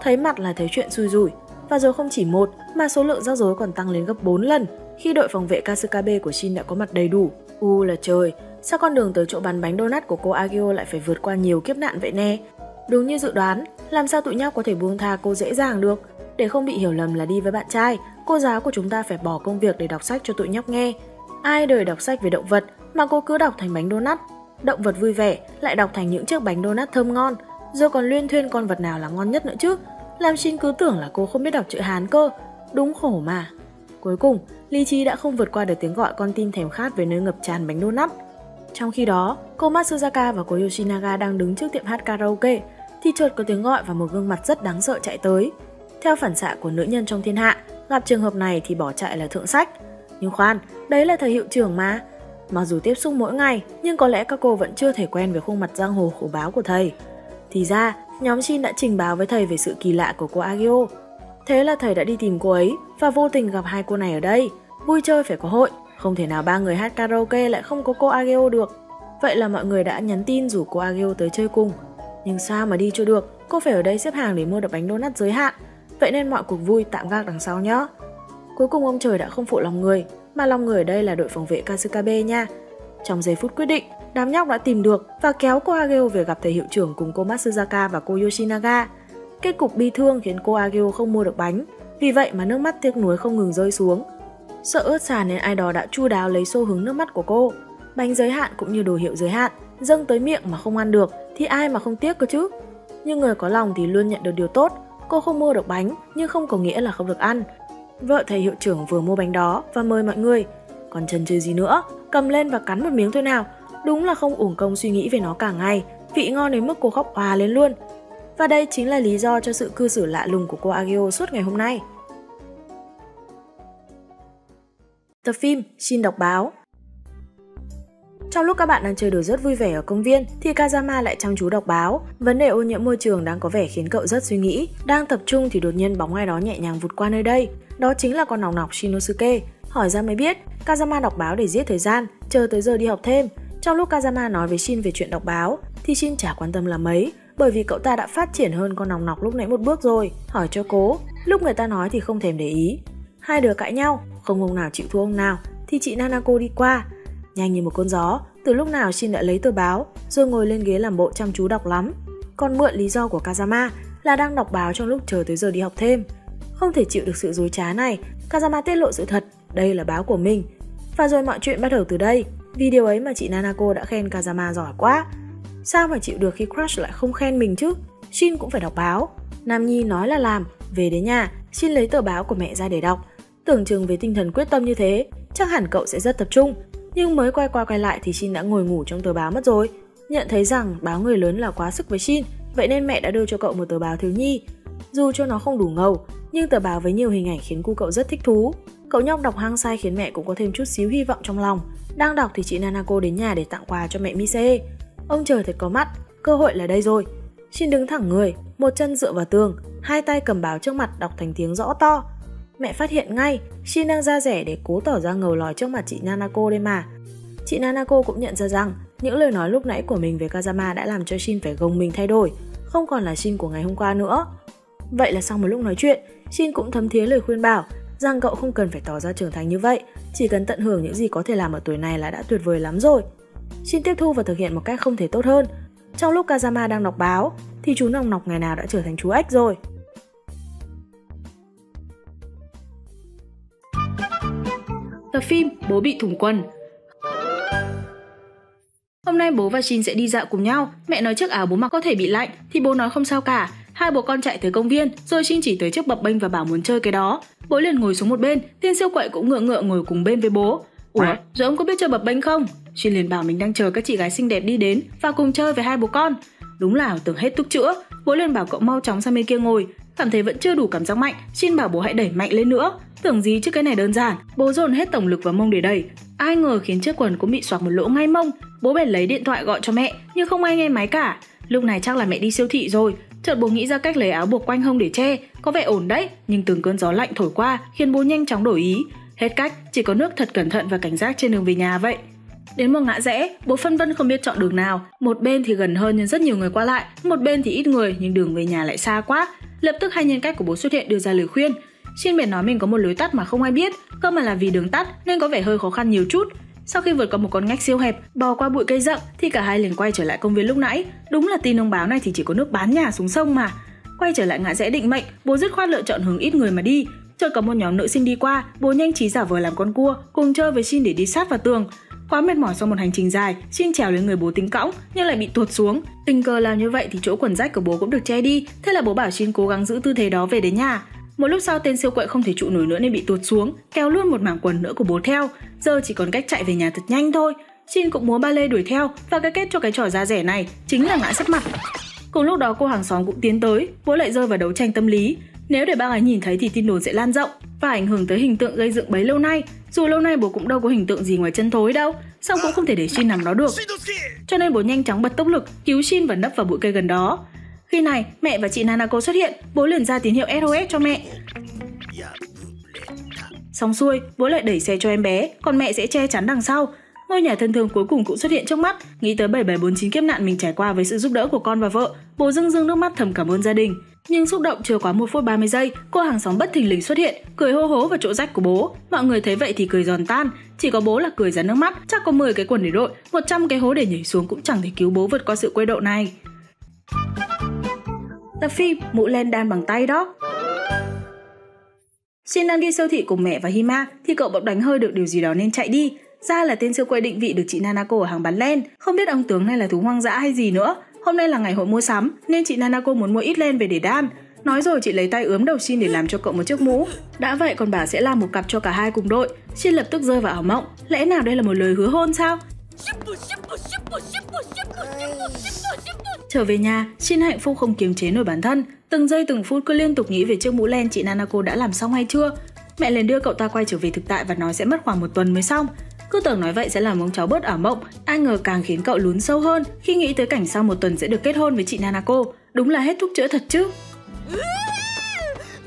Thấy mặt là thấy chuyện xui rủi, và rồi không chỉ một mà số lượng rắc rối còn tăng lên gấp 4 lần khi đội phòng vệ Kasukabe của Shin đã có mặt đầy đủ. U là trời, sao con đường tới chỗ bán bánh donut của cô Agio lại phải vượt qua nhiều kiếp nạn vậy nè? Đúng như dự đoán, làm sao tụi nhóc có thể buông tha cô dễ dàng được? Để không bị hiểu lầm là đi với bạn trai, cô giáo của chúng ta phải bỏ công việc để đọc sách cho tụi nhóc nghe. Ai đời đọc sách về động vật mà cô cứ đọc thành bánh donut. Động vật vui vẻ lại đọc thành những chiếc bánh donut thơm ngon, rồi còn luyên thuyên con vật nào là ngon nhất nữa chứ. Làm Shin cứ tưởng là cô không biết đọc chữ Hán cơ, đúng khổ mà. Cuối cùng, lý Chi đã không vượt qua được tiếng gọi con tin thèm khát về nơi ngập tràn bánh donut. Trong khi đó, cô Matsuzaka và cô Yoshinaga đang đứng trước tiệm hát karaoke thì chợt có tiếng gọi và một gương mặt rất đáng sợ chạy tới. Theo phản xạ của nữ nhân trong thiên hạ, gặp trường hợp này thì bỏ chạy là thượng sách. Nhưng khoan, đấy là thầy hiệu trưởng mà. Mặc dù tiếp xúc mỗi ngày, nhưng có lẽ các cô vẫn chưa thể quen với khuôn mặt giang hồ khổ báo của thầy. Thì ra, nhóm Shin đã trình báo với thầy về sự kỳ lạ của cô Agio. Thế là thầy đã đi tìm cô ấy và vô tình gặp hai cô này ở đây. Vui chơi phải có hội, không thể nào ba người hát karaoke lại không có cô Ageo được. Vậy là mọi người đã nhắn tin rủ cô Ageo tới chơi cùng. Nhưng sao mà đi cho được, cô phải ở đây xếp hàng để mua được bánh donut giới hạn. Vậy nên mọi cuộc vui tạm gác đằng sau nhé. Cuối cùng ông trời đã không phụ lòng người, mà lòng người ở đây là đội phòng vệ Kasukabe nha. Trong giây phút quyết định, đám nhóc đã tìm được và kéo cô Ageo về gặp thầy hiệu trưởng cùng cô Matsuzaka và cô Yoshinaga. Kết cục bi thương khiến cô Ageo không mua được bánh, vì vậy mà nước mắt tiếc nuối không ngừng rơi xuống. Sợ ướt sàn nên ai đó đã chu đáo lấy xô hứng nước mắt của cô. Bánh giới hạn cũng như đồ hiệu giới hạn, dâng tới miệng mà không ăn được thì ai mà không tiếc cơ chứ. Nhưng người có lòng thì luôn nhận được điều tốt, cô không mua được bánh nhưng không có nghĩa là không được ăn. Vợ thầy hiệu trưởng vừa mua bánh đó và mời mọi người. Còn chân chơi gì nữa, cầm lên và cắn một miếng thôi nào. Đúng là không uổng công suy nghĩ về nó cả ngày, vị ngon đến mức cô khóc hòa lên luôn. Và đây chính là lý do cho sự cư xử lạ lùng của cô Agio suốt ngày hôm nay. Tập phim Xin đọc báo trong lúc các bạn đang chơi đùa rất vui vẻ ở công viên thì Kazama lại chăm chú đọc báo. Vấn đề ô nhiễm môi trường đang có vẻ khiến cậu rất suy nghĩ. Đang tập trung thì đột nhiên bóng ai đó nhẹ nhàng vụt qua nơi đây. Đó chính là con nòng nọc Shinosuke. Hỏi ra mới biết, Kazama đọc báo để giết thời gian, chờ tới giờ đi học thêm. Trong lúc Kazama nói với Shin về chuyện đọc báo thì Shin chả quan tâm là mấy bởi vì cậu ta đã phát triển hơn con nòng nọc lúc nãy một bước rồi. Hỏi cho cố, lúc người ta nói thì không thèm để ý. Hai đứa cãi nhau, không ông nào chịu thua ông nào thì chị Nanako đi qua Nhanh như một con gió, từ lúc nào Shin đã lấy tờ báo, rồi ngồi lên ghế làm bộ chăm chú đọc lắm. Còn mượn lý do của Kazama là đang đọc báo trong lúc chờ tới giờ đi học thêm. Không thể chịu được sự dối trá này, Kazama tiết lộ sự thật, đây là báo của mình. Và rồi mọi chuyện bắt đầu từ đây, vì điều ấy mà chị Nanako đã khen Kazama giỏi quá. Sao mà chịu được khi crush lại không khen mình chứ? Shin cũng phải đọc báo. Nam Nhi nói là làm, về đến nhà, Shin lấy tờ báo của mẹ ra để đọc. Tưởng chừng với tinh thần quyết tâm như thế, chắc hẳn cậu sẽ rất tập trung, nhưng mới quay qua quay lại thì Shin đã ngồi ngủ trong tờ báo mất rồi. Nhận thấy rằng báo người lớn là quá sức với Shin, vậy nên mẹ đã đưa cho cậu một tờ báo thiếu nhi. Dù cho nó không đủ ngầu, nhưng tờ báo với nhiều hình ảnh khiến cu cậu rất thích thú. Cậu nhóc đọc hang say khiến mẹ cũng có thêm chút xíu hy vọng trong lòng. Đang đọc thì chị Nanako đến nhà để tặng quà cho mẹ Mise. Ông trời thật có mắt, cơ hội là đây rồi. Shin đứng thẳng người, một chân dựa vào tường, hai tay cầm báo trước mặt đọc thành tiếng rõ to mẹ phát hiện ngay Shin đang ra rẻ để cố tỏ ra ngầu lòi trước mặt chị Nanako đây mà. Chị Nanako cũng nhận ra rằng những lời nói lúc nãy của mình về Kazama đã làm cho Shin phải gồng mình thay đổi, không còn là Shin của ngày hôm qua nữa. Vậy là sau một lúc nói chuyện, Shin cũng thấm thía lời khuyên bảo rằng cậu không cần phải tỏ ra trưởng thành như vậy, chỉ cần tận hưởng những gì có thể làm ở tuổi này là đã tuyệt vời lắm rồi. Shin tiếp thu và thực hiện một cách không thể tốt hơn. Trong lúc Kazama đang đọc báo, thì chú nòng nọc ngày nào đã trở thành chú ếch rồi. Tập phim Bố bị thủng quần Hôm nay bố và Shin sẽ đi dạo cùng nhau. Mẹ nói chiếc áo bố mặc có thể bị lạnh, thì bố nói không sao cả. Hai bố con chạy tới công viên, rồi Shin chỉ tới chiếc bập bênh và bảo muốn chơi cái đó. Bố liền ngồi xuống một bên, tên siêu quậy cũng ngựa ngựa ngồi cùng bên với bố. Ủa, rồi ông có biết chơi bập bênh không? Shin liền bảo mình đang chờ các chị gái xinh đẹp đi đến và cùng chơi với hai bố con. Đúng là tưởng hết thuốc chữa, bố liền bảo cậu mau chóng sang bên kia ngồi. Cảm thấy vẫn chưa đủ cảm giác mạnh, Shin bảo bố hãy đẩy mạnh lên nữa. Tưởng gì chứ cái này đơn giản, bố dồn hết tổng lực vào mông để đẩy. Ai ngờ khiến chiếc quần cũng bị xoạc một lỗ ngay mông. Bố bèn lấy điện thoại gọi cho mẹ, nhưng không ai nghe máy cả. Lúc này chắc là mẹ đi siêu thị rồi. Chợt bố nghĩ ra cách lấy áo buộc quanh hông để che, có vẻ ổn đấy, nhưng từng cơn gió lạnh thổi qua khiến bố nhanh chóng đổi ý. Hết cách, chỉ có nước thật cẩn thận và cảnh giác trên đường về nhà vậy. Đến một ngã rẽ, bố phân vân không biết chọn đường nào. Một bên thì gần hơn nhưng rất nhiều người qua lại, một bên thì ít người nhưng đường về nhà lại xa quá. Lập tức hai nhân cách của bố xuất hiện đưa ra lời khuyên. Xin bèn nói mình có một lối tắt mà không ai biết, cơ mà là vì đường tắt nên có vẻ hơi khó khăn nhiều chút. Sau khi vượt qua một con ngách siêu hẹp, bò qua bụi cây rậm thì cả hai liền quay trở lại công viên lúc nãy. Đúng là tin ông báo này thì chỉ có nước bán nhà xuống sông mà. Quay trở lại ngã rẽ định mệnh, bố dứt khoát lựa chọn hướng ít người mà đi. Chợt có một nhóm nữ sinh đi qua, bố nhanh trí giả vờ làm con cua, cùng chơi với Shin để đi sát vào tường. Quá mệt mỏi sau một hành trình dài, Shin trèo lên người bố tính cõng nhưng lại bị tuột xuống. Tình cờ làm như vậy thì chỗ quần rách của bố cũng được che đi, thế là bố bảo Shin cố gắng giữ tư thế đó về đến nhà. Một lúc sau tên siêu quậy không thể trụ nổi nữa nên bị tuột xuống, kéo luôn một mảng quần nữa của bố theo. Giờ chỉ còn cách chạy về nhà thật nhanh thôi. Shin cũng múa ba lê đuổi theo và cái kết cho cái trò da rẻ này chính là ngã sấp mặt. Cùng lúc đó cô hàng xóm cũng tiến tới, bố lại rơi vào đấu tranh tâm lý. Nếu để ba gái nhìn thấy thì tin đồn sẽ lan rộng và ảnh hưởng tới hình tượng gây dựng bấy lâu nay. Dù lâu nay bố cũng đâu có hình tượng gì ngoài chân thối đâu, song cũng không thể để Shin nằm đó được. Cho nên bố nhanh chóng bật tốc lực, cứu Shin và nấp vào bụi cây gần đó. Khi này, mẹ và chị Nanako xuất hiện, bố liền ra tín hiệu SOS cho mẹ. Xong xuôi, bố lại đẩy xe cho em bé, còn mẹ sẽ che chắn đằng sau. Ngôi nhà thân thương cuối cùng cũng xuất hiện trước mắt, nghĩ tới 7749 kiếp nạn mình trải qua với sự giúp đỡ của con và vợ, bố rưng rưng nước mắt thầm cảm ơn gia đình. Nhưng xúc động chưa quá 1 phút 30 giây, cô hàng xóm bất thình lình xuất hiện, cười hô hố vào chỗ rách của bố. Mọi người thấy vậy thì cười giòn tan, chỉ có bố là cười ra nước mắt, chắc có 10 cái quần để đội, 100 cái hố để nhảy xuống cũng chẳng thể cứu bố vượt qua sự quê độ này. Tập phim Mũ len đan bằng tay đó. Shin đang đi siêu thị cùng mẹ và Hima thì cậu bỗng đánh hơi được điều gì đó nên chạy đi. Ra là tên siêu quay định vị được chị Nanako ở hàng bán len, không biết ông tướng này là thú hoang dã hay gì nữa. Hôm nay là ngày hội mua sắm nên chị Nanako muốn mua ít len về để đan. Nói rồi chị lấy tay ướm đầu Shin để làm cho cậu một chiếc mũ. Đã vậy còn bà sẽ làm một cặp cho cả hai cùng đội. Shin lập tức rơi vào ảo mộng. Lẽ nào đây là một lời hứa hôn sao? Trở về nhà, Shin hạnh phúc không kiềm chế nổi bản thân. Từng giây từng phút cứ liên tục nghĩ về chiếc mũ len chị Nanako đã làm xong hay chưa. Mẹ liền đưa cậu ta quay trở về thực tại và nói sẽ mất khoảng một tuần mới xong. Cứ tưởng nói vậy sẽ làm ông cháu bớt ảo mộng, ai ngờ càng khiến cậu lún sâu hơn khi nghĩ tới cảnh sau một tuần sẽ được kết hôn với chị Nanako. Đúng là hết thuốc chữa thật chứ.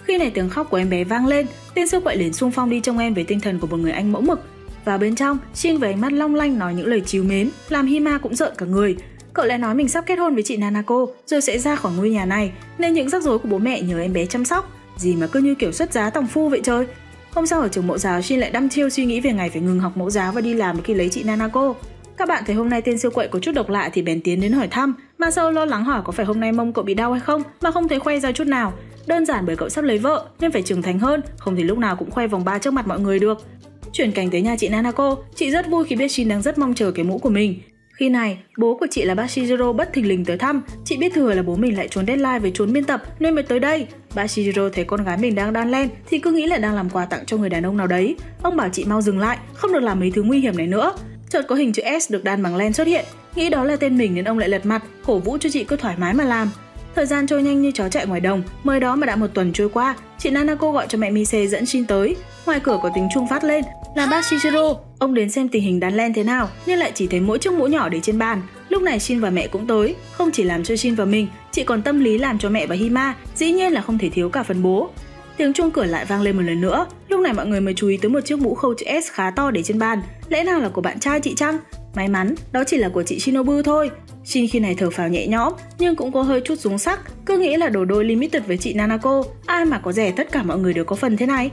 Khi này tiếng khóc của em bé vang lên, tên siêu quậy liền xung phong đi trông em với tinh thần của một người anh mẫu mực. Vào bên trong, Shin với ánh mắt long lanh nói những lời chiều mến, làm Hima cũng giận cả người. Cậu lại nói mình sắp kết hôn với chị Nanako rồi sẽ ra khỏi ngôi nhà này, nên những rắc rối của bố mẹ nhờ em bé chăm sóc. Gì mà cứ như kiểu xuất giá tòng phu vậy trời. Hôm sau ở trường mẫu giáo, Shin lại đăm chiêu suy nghĩ về ngày phải ngừng học mẫu giáo và đi làm khi lấy chị Nanako. Các bạn thấy hôm nay tên siêu quậy có chút độc lạ thì bèn tiến đến hỏi thăm, mà sao lo lắng hỏi có phải hôm nay mông cậu bị đau hay không mà không thấy khoe ra chút nào. Đơn giản bởi cậu sắp lấy vợ nên phải trưởng thành hơn, không thì lúc nào cũng khoe vòng ba trước mặt mọi người được. Chuyển cảnh tới nhà chị Nanako, chị rất vui khi biết Shin đang rất mong chờ cái mũ của mình. Khi này, bố của chị là bác Shijiro bất thình lình tới thăm. Chị biết thừa là bố mình lại trốn deadline với trốn biên tập nên mới tới đây. Bác Shijiro thấy con gái mình đang đan len thì cứ nghĩ là đang làm quà tặng cho người đàn ông nào đấy. Ông bảo chị mau dừng lại, không được làm mấy thứ nguy hiểm này nữa. Chợt có hình chữ S được đan bằng len xuất hiện. Nghĩ đó là tên mình nên ông lại lật mặt, cổ vũ cho chị cứ thoải mái mà làm. Thời gian trôi nhanh như chó chạy ngoài đồng, mới đó mà đã một tuần trôi qua, chị Nanako gọi cho mẹ Mise dẫn Shin tới. Ngoài cửa có tiếng chuông phát lên, là bác Shishiro. Ông đến xem tình hình đàn len thế nào, nhưng lại chỉ thấy mỗi chiếc mũ nhỏ để trên bàn. Lúc này Shin và mẹ cũng tới, không chỉ làm cho Shin và mình, chị còn tâm lý làm cho mẹ và Hima, dĩ nhiên là không thể thiếu cả phần bố. Tiếng chuông cửa lại vang lên một lần nữa, lúc này mọi người mới chú ý tới một chiếc mũ khâu chữ S khá to để trên bàn, lẽ nào là của bạn trai chị chăng? May mắn, đó chỉ là của chị Shinobu thôi. Shin khi này thở phào nhẹ nhõm, nhưng cũng có hơi chút rúng sắc, cứ nghĩ là đồ đôi limited với chị Nanako, ai mà có rẻ tất cả mọi người đều có phần thế này.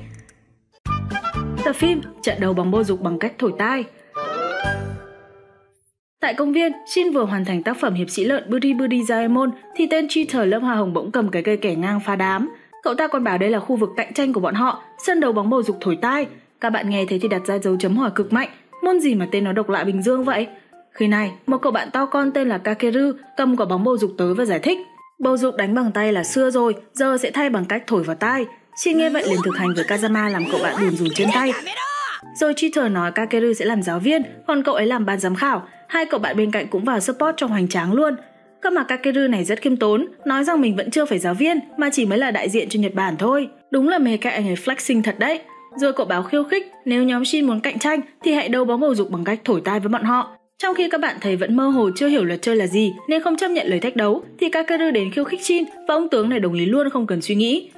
Tập phim Trận đầu bóng bô dục bằng cách thổi tai Tại công viên, Shin vừa hoàn thành tác phẩm hiệp sĩ lợn Buri Buri Zaemon thì tên Cheater lớp hoa hồng bỗng cầm cái cây kẻ ngang phá đám. Cậu ta còn bảo đây là khu vực cạnh tranh của bọn họ, sân đấu bóng bầu dục thổi tai. Các bạn nghe thấy thì đặt ra dấu chấm hỏi cực mạnh, môn gì mà tên nó độc lạ bình dương vậy? Khi này, một cậu bạn to con tên là Kakeru cầm quả bóng bầu dục tới và giải thích. Bầu dục đánh bằng tay là xưa rồi, giờ sẽ thay bằng cách thổi vào tai. Shin nghe vậy liền thực hành với Kazama làm cậu bạn bùn rùn trên tay. Rồi Cheater nói Kakeru sẽ làm giáo viên, còn cậu ấy làm ban giám khảo. Hai cậu bạn bên cạnh cũng vào support trong hoành tráng luôn. Cơ mà Kakeru này rất khiêm tốn, nói rằng mình vẫn chưa phải giáo viên mà chỉ mới là đại diện cho Nhật Bản thôi. Đúng là mê các anh ấy flexing thật đấy. Rồi cậu báo khiêu khích, nếu nhóm Shin muốn cạnh tranh thì hãy đấu bóng bầu dục bằng cách thổi tai với bọn họ. Trong khi các bạn thấy vẫn mơ hồ chưa hiểu luật chơi là gì nên không chấp nhận lời thách đấu thì Kakeru đến khiêu khích Shin và ông tướng này đồng ý luôn không cần suy nghĩ.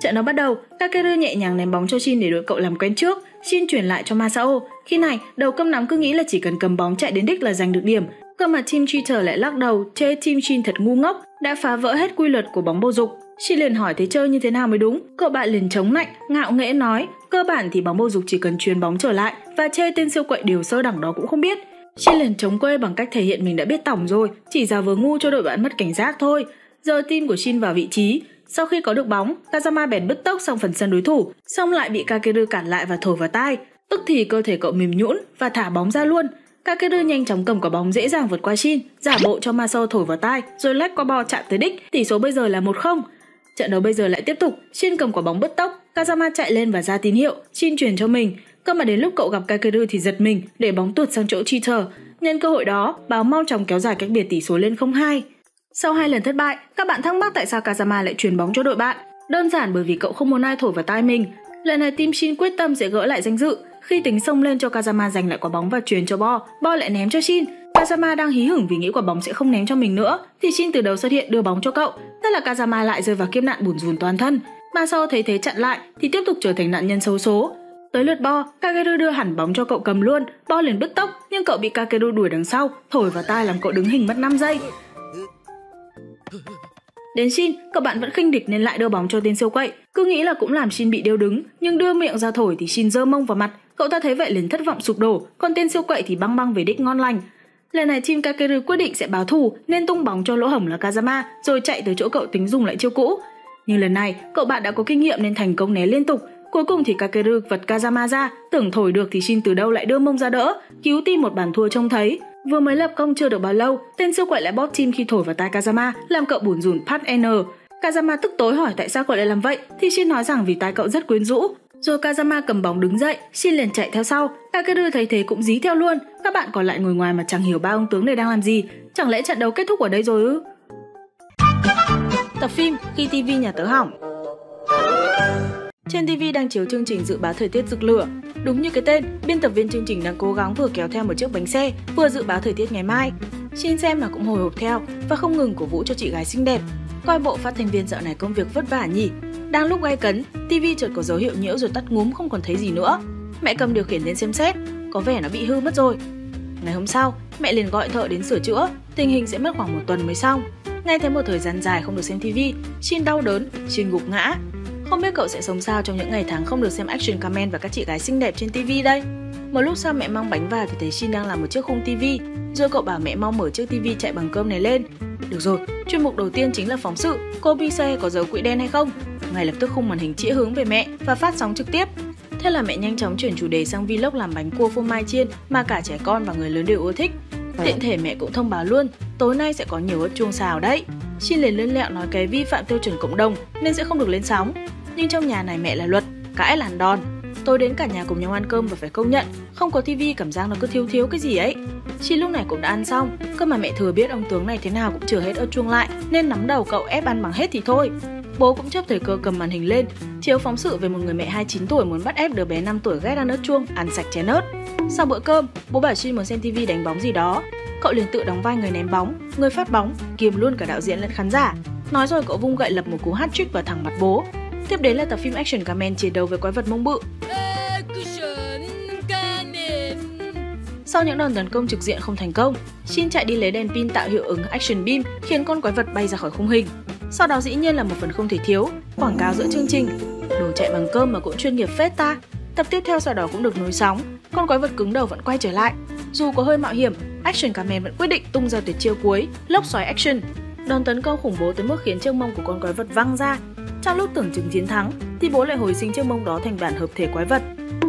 Trận đấu bắt đầu, Kakeru nhẹ nhàng ném bóng cho Shin để đội cậu làm quen trước, Shin chuyển lại cho Masao. Khi này, đầu cơm nắm cứ nghĩ là chỉ cần cầm bóng chạy đến đích là giành được điểm. Cơ mà team cheater lại lắc đầu, chê team Shin thật ngu ngốc, đã phá vỡ hết quy luật của bóng bầu dục. Shin liền hỏi thế chơi như thế nào mới đúng, cậu bạn liền chống lạnh, ngạo nghễ nói, cơ bản thì bóng bầu dục chỉ cần truyền bóng trở lại và chê tên siêu quậy điều sơ đẳng đó cũng không biết. Shin liền chống quê bằng cách thể hiện mình đã biết tổng rồi, chỉ giả vờ ngu cho đội bạn mất cảnh giác thôi. Giờ team của Shin vào vị trí, sau khi có được bóng, Kazama bèn bứt tốc sang phần sân đối thủ, xong lại bị Kakeru cản lại và thổi vào tai. Tức thì cơ thể cậu mềm nhũn và thả bóng ra luôn. Kakeru nhanh chóng cầm quả bóng dễ dàng vượt qua Shin, giả bộ cho Maso thổi vào tai, rồi lách qua bo chạm tới đích, tỷ số bây giờ là 1-0. Trận đấu bây giờ lại tiếp tục, Shin cầm quả bóng bứt tốc, Kazama chạy lên và ra tín hiệu, Shin truyền cho mình. Cơ mà đến lúc cậu gặp Kakeru thì giật mình, để bóng tuột sang chỗ Cheater. Nhân cơ hội đó, báo mau chóng kéo dài cách biệt tỷ số lên 0-2. Sau hai lần thất bại, các bạn thắc mắc tại sao Kazama lại truyền bóng cho đội bạn. Đơn giản bởi vì cậu không muốn ai thổi vào tai mình. Lần này team Shin quyết tâm sẽ gỡ lại danh dự. Khi tính xông lên cho Kazama giành lại quả bóng và truyền cho Bo, Bo lại ném cho Shin. Kazama đang hí hửng vì nghĩ quả bóng sẽ không ném cho mình nữa, thì Shin từ đầu xuất hiện đưa bóng cho cậu. Thế là Kazama lại rơi vào kiếp nạn bùn rùn toàn thân. Mà sau thấy thế chặn lại thì tiếp tục trở thành nạn nhân xấu số. Tới lượt Bo, Kageru đưa hẳn bóng cho cậu cầm luôn, Bo liền bứt tốc nhưng cậu bị Kageru đuổi đằng sau, thổi vào tai làm cậu đứng hình mất 5 giây. Đến Shin, các bạn vẫn khinh địch nên lại đưa bóng cho tên siêu quậy. Cứ nghĩ là cũng làm Shin bị điêu đứng, nhưng đưa miệng ra thổi thì Shin dơ mông vào mặt. Cậu ta thấy vậy liền thất vọng sụp đổ, còn tên siêu quậy thì băng băng về đích ngon lành. Lần này team Kakeru quyết định sẽ báo thù nên tung bóng cho lỗ hổng là Kazama rồi chạy tới chỗ cậu tính dùng lại chiêu cũ. Nhưng lần này, cậu bạn đã có kinh nghiệm nên thành công né liên tục. Cuối cùng thì Kakeru vật Kazama ra, tưởng thổi được thì Shin từ đâu lại đưa mông ra đỡ, cứu team một bàn thua trông thấy. Vừa mới lập công chưa được bao lâu, tên siêu quậy lại bóp chim khi thổi vào tai Kazama, làm cậu bủn rủn pat N. Kazama tức tối hỏi tại sao cậu lại làm vậy, thì Shin nói rằng vì tai cậu rất quyến rũ. Rồi Kazama cầm bóng đứng dậy, Shin liền chạy theo sau. Takeru thấy thế cũng dí theo luôn. Các bạn còn lại ngồi ngoài mà chẳng hiểu ba ông tướng này đang làm gì. Chẳng lẽ trận đấu kết thúc ở đây rồi ư? Tập phim Khi TV nhà tớ hỏng trên TV đang chiếu chương trình dự báo thời tiết rực lửa. Đúng như cái tên, biên tập viên chương trình đang cố gắng vừa kéo theo một chiếc bánh xe, vừa dự báo thời tiết ngày mai. Xin xem mà cũng hồi hộp theo và không ngừng cổ vũ cho chị gái xinh đẹp. Coi bộ phát thanh viên dạo này công việc vất vả nhỉ. Đang lúc gay cấn, TV chợt có dấu hiệu nhiễu rồi tắt ngúm không còn thấy gì nữa. Mẹ cầm điều khiển đến xem xét, có vẻ nó bị hư mất rồi. Ngày hôm sau, mẹ liền gọi thợ đến sửa chữa, tình hình sẽ mất khoảng một tuần mới xong. Ngay thấy một thời gian dài không được xem TV, Shin đau đớn, Shin gục ngã. Không biết cậu sẽ sống sao trong những ngày tháng không được xem action comment và các chị gái xinh đẹp trên TV đây. Một lúc sau mẹ mang bánh vào thì thấy Shin đang làm một chiếc khung TV, rồi cậu bảo mẹ mau mở chiếc TV chạy bằng cơm này lên. Được rồi, chuyên mục đầu tiên chính là phóng sự cô Bise có dấu quỹ đen hay không. Ngay lập tức khung màn hình chĩa hướng về mẹ và phát sóng trực tiếp. Thế là mẹ nhanh chóng chuyển chủ đề sang vlog làm bánh cua phô mai chiên mà cả trẻ con và người lớn đều ưa thích. Vâng. Tiện thể mẹ cũng thông báo luôn, tối nay sẽ có nhiều ớt chuông xào đấy. Xin liền lươn lẹo nói cái vi phạm tiêu chuẩn cộng đồng nên sẽ không được lên sóng. Nhưng trong nhà này mẹ là luật, cãi làn đòn. Tôi đến cả nhà cùng nhau ăn cơm và phải công nhận, không có tivi cảm giác nó cứ thiếu thiếu cái gì ấy. chị lúc này cũng đã ăn xong, cơ mà mẹ thừa biết ông tướng này thế nào cũng chừa hết ớt chuông lại nên nắm đầu cậu ép ăn bằng hết thì thôi. Bố cũng chấp thời cơ cầm màn hình lên, chiếu phóng sự về một người mẹ 29 tuổi muốn bắt ép đứa bé 5 tuổi ghét ăn ớt chuông, ăn sạch chén ớt. Sau bữa cơm, bố bảo Shin muốn xem TV đánh bóng gì đó. Cậu liền tự đóng vai người ném bóng, người phát bóng, kiềm luôn cả đạo diễn lẫn khán giả. Nói rồi cậu vung gậy lập một cú hat trick vào thẳng mặt bố. Tiếp đến là tập phim action Kamen chiến đấu với quái vật mông bự. Sau những đòn tấn công trực diện không thành công, Shin chạy đi lấy đèn pin tạo hiệu ứng action beam khiến con quái vật bay ra khỏi khung hình. Sau đó dĩ nhiên là một phần không thể thiếu, quảng cáo giữa chương trình. Đồ chạy bằng cơm mà cũng chuyên nghiệp phết ta. Tập tiếp theo sau đó cũng được nối sóng, con quái vật cứng đầu vẫn quay trở lại. Dù có hơi mạo hiểm, Action Carmen vẫn quyết định tung ra tuyệt chiêu cuối, lốc xoáy action. Đòn tấn công khủng bố tới mức khiến chiếc mông của con quái vật văng ra. Trong lúc tưởng chừng chiến thắng, thì bố lại hồi sinh chiếc mông đó thành bản hợp thể quái vật.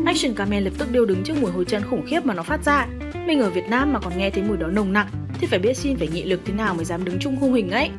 Action Carmen lập tức điêu đứng trước mùi hôi chân khủng khiếp mà nó phát ra. Mình ở Việt Nam mà còn nghe thấy mùi đó nồng nặng thì phải biết xin phải nghị lực thế nào mới dám đứng chung khung hình ấy.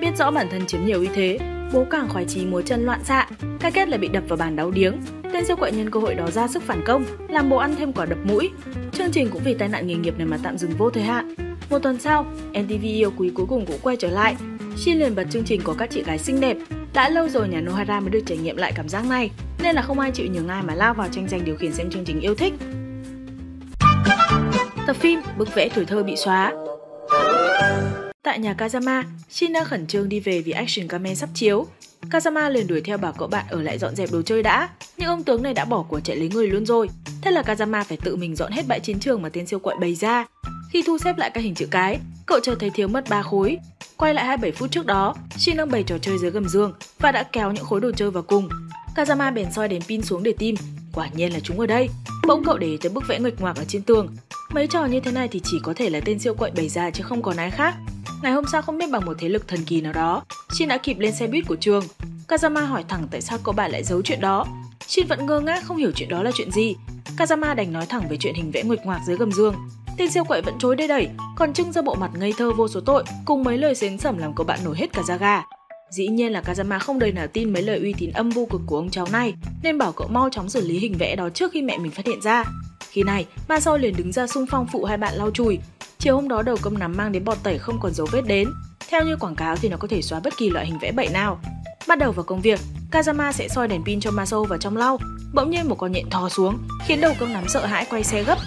Biết rõ bản thân chiếm nhiều ưu thế, bố càng khoái chí múa chân loạn xạ, cái kết là bị đập vào bàn đáo điếng. Tên siêu quậy nhân cơ hội đó ra sức phản công, làm bố ăn thêm quả đập mũi. Chương trình cũng vì tai nạn nghề nghiệp này mà tạm dừng vô thời hạn. Một tuần sau, MTV yêu quý cuối cùng cũng quay trở lại. Shin liền bật chương trình có các chị gái xinh đẹp. Đã lâu rồi nhà Nohara mới được trải nghiệm lại cảm giác này, nên là không ai chịu nhường ai mà lao vào tranh giành điều khiển xem chương trình yêu thích. Tập phim Bức vẽ tuổi thơ bị xóa Tại nhà Kazama, Shin đang khẩn trương đi về vì Action Kamen sắp chiếu. Kazama liền đuổi theo bảo cậu bạn ở lại dọn dẹp đồ chơi đã, nhưng ông tướng này đã bỏ của chạy lấy người luôn rồi. Thế là Kazama phải tự mình dọn hết bãi chiến trường mà tên siêu quậy bày ra. Khi thu xếp lại các hình chữ cái, cậu chợt thấy thiếu mất 3 khối. Quay lại 27 phút trước đó, Shin đang bày trò chơi dưới gầm giường và đã kéo những khối đồ chơi vào cùng. Kazama bèn soi đèn pin xuống để tìm, quả nhiên là chúng ở đây. Bỗng cậu để tới bức vẽ nguệch ngoạc ở trên tường. Mấy trò như thế này thì chỉ có thể là tên siêu quậy bày ra chứ không còn ai khác. Ngày hôm sau không biết bằng một thế lực thần kỳ nào đó, Shin đã kịp lên xe buýt của trường. Kazama hỏi thẳng tại sao cậu bạn lại giấu chuyện đó. Shin vẫn ngơ ngác không hiểu chuyện đó là chuyện gì. Kazama đành nói thẳng về chuyện hình vẽ nguệch ngoạc dưới gầm giường. Tên siêu quậy vẫn chối đây đẩy, còn trưng ra bộ mặt ngây thơ vô số tội, cùng mấy lời xến sẩm làm cậu bạn nổi hết cả da gà. Dĩ nhiên là Kazama không đời nào tin mấy lời uy tín âm vô cực của ông cháu này, nên bảo cậu mau chóng xử lý hình vẽ đó trước khi mẹ mình phát hiện ra. Khi này, Maso liền đứng ra xung phong phụ hai bạn lau chùi. Chiều hôm đó đầu công nắm mang đến bọt tẩy không còn dấu vết đến. Theo như quảng cáo thì nó có thể xóa bất kỳ loại hình vẽ bậy nào. Bắt đầu vào công việc, Kazama sẽ soi đèn pin cho Maso vào trong lau. Bỗng nhiên một con nhện thò xuống, khiến đầu công nắm sợ hãi quay xe gấp.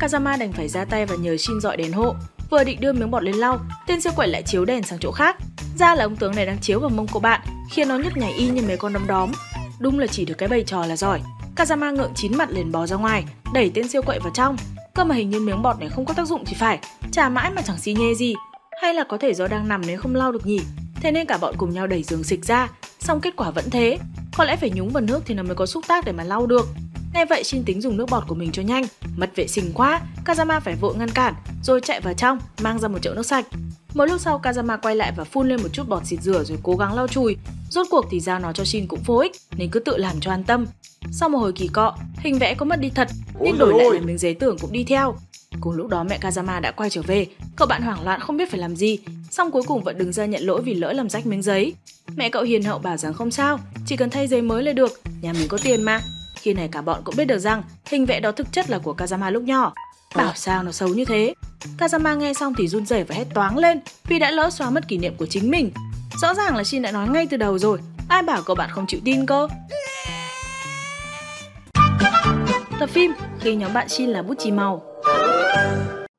Kazama đành phải ra tay và nhờ Shin dọi đèn hộ. Vừa định đưa miếng bọt lên lau, tên siêu quậy lại chiếu đèn sang chỗ khác. Ra là ông tướng này đang chiếu vào mông cô bạn, khiến nó nhức nhảy y như mấy con đom đóm. Đúng là chỉ được cái bầy trò là giỏi. Kazama ngượng chín mặt liền bò ra ngoài, đẩy tên siêu quậy vào trong. Cơ mà hình như miếng bọt này không có tác dụng thì phải, chả mãi mà chẳng xi nhê gì. Hay là có thể do đang nằm nên không lau được nhỉ? Thế nên cả bọn cùng nhau đẩy giường xịch ra, xong kết quả vẫn thế. Có lẽ phải nhúng vào nước thì nó mới có xúc tác để mà lau được. Nghe vậy Shin tính dùng nước bọt của mình cho nhanh, mất vệ sinh quá, Kazama phải vội ngăn cản, rồi chạy vào trong, mang ra một chậu nước sạch. Một lúc sau Kazama quay lại và phun lên một chút bọt xịt rửa rồi cố gắng lau chùi. Rốt cuộc thì giao nó cho Shin cũng vô ích nên cứ tự làm cho an tâm. Sau một hồi kỳ cọ, hình vẽ có mất đi thật, nhưng đổi lại là miếng giấy tưởng cũng đi theo. Cùng lúc đó mẹ Kazama đã quay trở về, cậu bạn hoảng loạn không biết phải làm gì, xong cuối cùng vẫn đứng ra nhận lỗi vì lỡ làm rách miếng giấy. Mẹ cậu hiền hậu bảo rằng không sao, chỉ cần thay giấy mới là được, nhà mình có tiền mà. Khi này cả bọn cũng biết được rằng hình vẽ đó thực chất là của Kazama lúc nhỏ. Bảo sao nó xấu như thế. Kazama nghe xong thì run rẩy và hét toáng lên vì đã lỡ xóa mất kỷ niệm của chính mình. Rõ ràng là Shin đã nói ngay từ đầu rồi, ai bảo cậu bạn không chịu tin cơ. Tập phim khi nhóm bạn Shin là bút chì màu.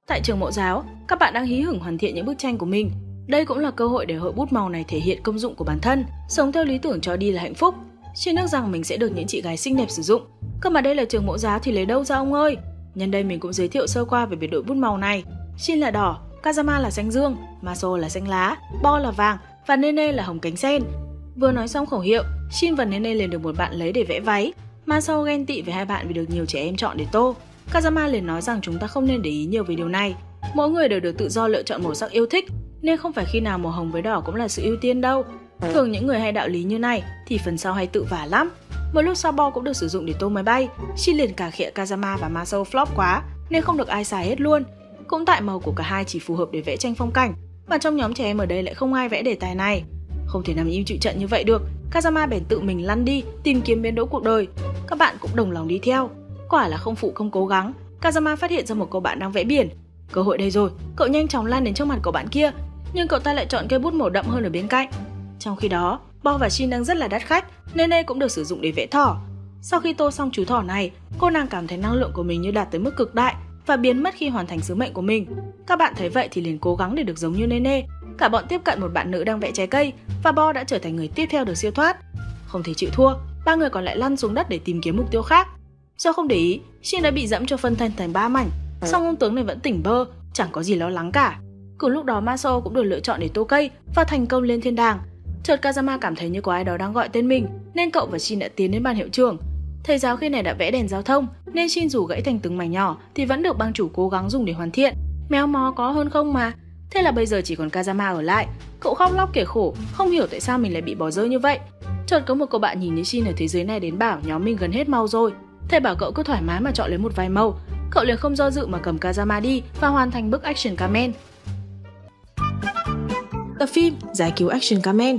Tại trường mẫu giáo, các bạn đang hí hửng hoàn thiện những bức tranh của mình. Đây cũng là cơ hội để hội bút màu này thể hiện công dụng của bản thân, sống theo lý tưởng cho đi là hạnh phúc. Xin nước rằng mình sẽ được những chị gái xinh đẹp sử dụng. Cơ mà đây là trường mẫu giáo thì lấy đâu ra ông ơi? Nhân đây mình cũng giới thiệu sơ qua về biệt đội bút màu này. Shin là đỏ, Kazama là xanh dương, Maso là xanh lá, Bo là vàng và Nene là hồng cánh sen. Vừa nói xong khẩu hiệu, Shin và Nene liền được một bạn lấy để vẽ váy. Maso ghen tị với hai bạn vì được nhiều trẻ em chọn để tô. Kazama liền nói rằng chúng ta không nên để ý nhiều về điều này. Mỗi người đều được tự do lựa chọn màu sắc yêu thích, nên không phải khi nào màu hồng với đỏ cũng là sự ưu tiên đâu. Thường những người hay đạo lý như này thì phần sau hay tự vả lắm. Một lúc sau bo cũng được sử dụng để tô máy bay, chi liền cả khịa Kazama và Maso flop quá nên không được ai xài hết luôn. Cũng tại màu của cả hai chỉ phù hợp để vẽ tranh phong cảnh, mà trong nhóm trẻ em ở đây lại không ai vẽ đề tài này. Không thể nằm im chịu trận như vậy được, Kazama bèn tự mình lăn đi tìm kiếm biến đỗ cuộc đời. Các bạn cũng đồng lòng đi theo. Quả là không phụ không cố gắng, Kazama phát hiện ra một cô bạn đang vẽ biển. Cơ hội đây rồi, cậu nhanh chóng lan đến trước mặt cậu bạn kia, nhưng cậu ta lại chọn cây bút màu đậm hơn ở bên cạnh. Trong khi đó, Bo và Shin đang rất là đắt khách, nên đây cũng được sử dụng để vẽ thỏ. Sau khi tô xong chú thỏ này, cô nàng cảm thấy năng lượng của mình như đạt tới mức cực đại và biến mất khi hoàn thành sứ mệnh của mình. Các bạn thấy vậy thì liền cố gắng để được giống như Nene. Cả bọn tiếp cận một bạn nữ đang vẽ trái cây và Bo đã trở thành người tiếp theo được siêu thoát. Không thể chịu thua, ba người còn lại lăn xuống đất để tìm kiếm mục tiêu khác. Do không để ý, Shin đã bị dẫm cho phân thân thành ba mảnh. Song ông tướng này vẫn tỉnh bơ, chẳng có gì lo lắng cả. Cùng lúc đó Maso cũng được lựa chọn để tô cây và thành công lên thiên đàng. Chợt Kazama cảm thấy như có ai đó đang gọi tên mình, nên cậu và Shin đã tiến đến ban hiệu trưởng. Thầy giáo khi này đã vẽ đèn giao thông, nên Shin dù gãy thành từng mảnh nhỏ thì vẫn được bang chủ cố gắng dùng để hoàn thiện. Méo mó có hơn không mà. Thế là bây giờ chỉ còn Kazama ở lại. Cậu khóc lóc kể khổ, không hiểu tại sao mình lại bị bỏ rơi như vậy. Chợt có một cậu bạn nhìn thấy Shin ở thế giới này đến bảo nhóm mình gần hết màu rồi. Thầy bảo cậu cứ thoải mái mà chọn lấy một vài màu. Cậu liền không do dự mà cầm Kazama đi và hoàn thành bức action Kamen. Tập phim Giải cứu Action Kamen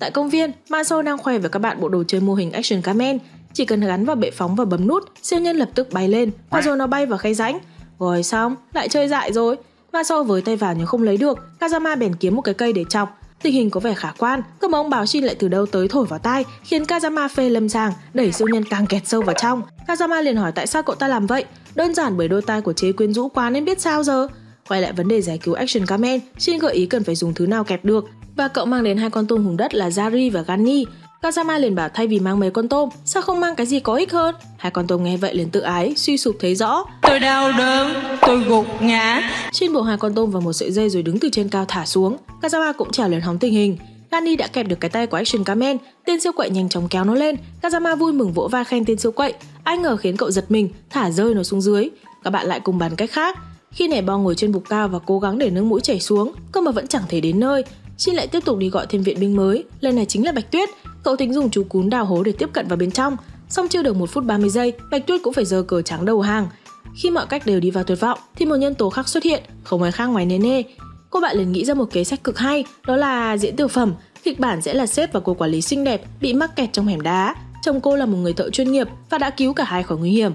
Tại công viên, Maso đang khoe với các bạn bộ đồ chơi mô hình Action Kamen. Chỉ cần gắn vào bệ phóng và bấm nút, siêu nhân lập tức bay lên, và rồi nó bay vào khay rãnh. Rồi xong, lại chơi dại rồi. và so với tay vào nhưng không lấy được, Kazama bèn kiếm một cái cây để chọc. Tình hình có vẻ khả quan, cơ mà ông báo Shin lại từ đâu tới thổi vào tai, khiến Kazama phê lâm sàng, đẩy siêu nhân càng kẹt sâu vào trong. Kazama liền hỏi tại sao cậu ta làm vậy, đơn giản bởi đôi tai của chế quyến rũ quá nên biết sao giờ. Quay lại vấn đề giải cứu Action Kamen, Shin gợi ý cần phải dùng thứ nào kẹp được, và cậu mang đến hai con tôm hùng đất là Zari và Gani. Kazama liền bảo thay vì mang mấy con tôm, sao không mang cái gì có ích hơn? Hai con tôm nghe vậy liền tự ái, suy sụp thấy rõ. Tôi đau đớn, tôi gục ngã. Shin buộc hai con tôm vào một sợi dây rồi đứng từ trên cao thả xuống. Kazama cũng trèo lên hóng tình hình. Gani đã kẹp được cái tay của Action Kamen, tên siêu quậy nhanh chóng kéo nó lên. Kazama vui mừng vỗ vai khen tên siêu quậy, ai ngờ khiến cậu giật mình, thả rơi nó xuống dưới. Các bạn lại cùng bàn cách khác. Khi nẻ bo ngồi trên bục cao và cố gắng để nước mũi chảy xuống, cơ mà vẫn chẳng thể đến nơi. Shin lại tiếp tục đi gọi thêm viện binh mới, lần này chính là Bạch Tuyết. Cậu tính dùng chú cún đào hố để tiếp cận vào bên trong. Xong chưa được 1 phút 30 giây, Bạch Tuyết cũng phải giơ cờ trắng đầu hàng. Khi mọi cách đều đi vào tuyệt vọng, thì một nhân tố khác xuất hiện, không ai khác ngoài Nene. cô bạn liền nghĩ ra một kế sách cực hay, đó là diễn tiểu phẩm. Kịch bản sẽ là sếp và cô quản lý xinh đẹp bị mắc kẹt trong hẻm đá. Chồng cô là một người thợ chuyên nghiệp và đã cứu cả hai khỏi nguy hiểm.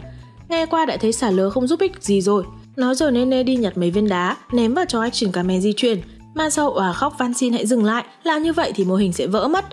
Nghe qua đã thấy xả lơ không giúp ích gì rồi. Nói rồi Nene đi nhặt mấy viên đá, ném vào cho action camera di chuyển. Ma sau òa khóc van xin hãy dừng lại, làm như vậy thì mô hình sẽ vỡ mất.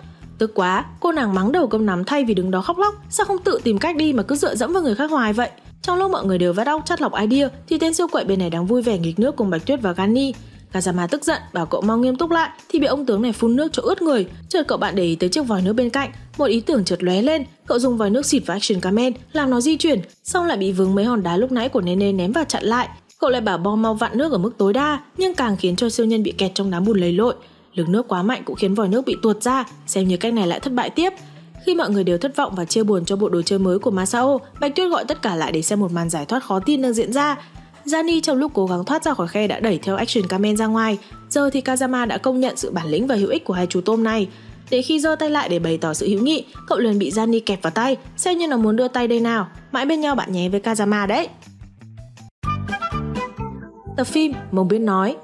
Tức quá, cô nàng mắng đầu công nắm thay vì đứng đó khóc lóc, sao không tự tìm cách đi mà cứ dựa dẫm vào người khác hoài vậy? Trong lúc mọi người đều vắt óc chắt lọc idea thì tên siêu quậy bên này đang vui vẻ nghịch nước cùng Bạch Tuyết và Gani. Kazama tức giận bảo cậu mau nghiêm túc lại thì bị ông tướng này phun nước cho ướt người. Chợt cậu bạn để ý tới chiếc vòi nước bên cạnh, một ý tưởng chợt lóe lên, cậu dùng vòi nước xịt vào action camen làm nó di chuyển, xong lại bị vướng mấy hòn đá lúc nãy của Nene ném vào chặn lại. Cậu lại bảo bom mau vặn nước ở mức tối đa, nhưng càng khiến cho siêu nhân bị kẹt trong đám bùn lầy lội. Lực nước quá mạnh cũng khiến vòi nước bị tuột ra, xem như cách này lại thất bại tiếp. Khi mọi người đều thất vọng và chia buồn cho bộ đồ chơi mới của Masao, Bạch Tuyết gọi tất cả lại để xem một màn giải thoát khó tin đang diễn ra. Jani trong lúc cố gắng thoát ra khỏi khe đã đẩy theo Action Kamen ra ngoài. Giờ thì Kazama đã công nhận sự bản lĩnh và hữu ích của hai chú tôm này. Để khi giơ tay lại để bày tỏ sự hữu nghị, cậu liền bị Jani kẹp vào tay, xem như nó muốn đưa tay đây nào. Mãi bên nhau bạn nhé với Kazama đấy. Tập phim Mông biết nói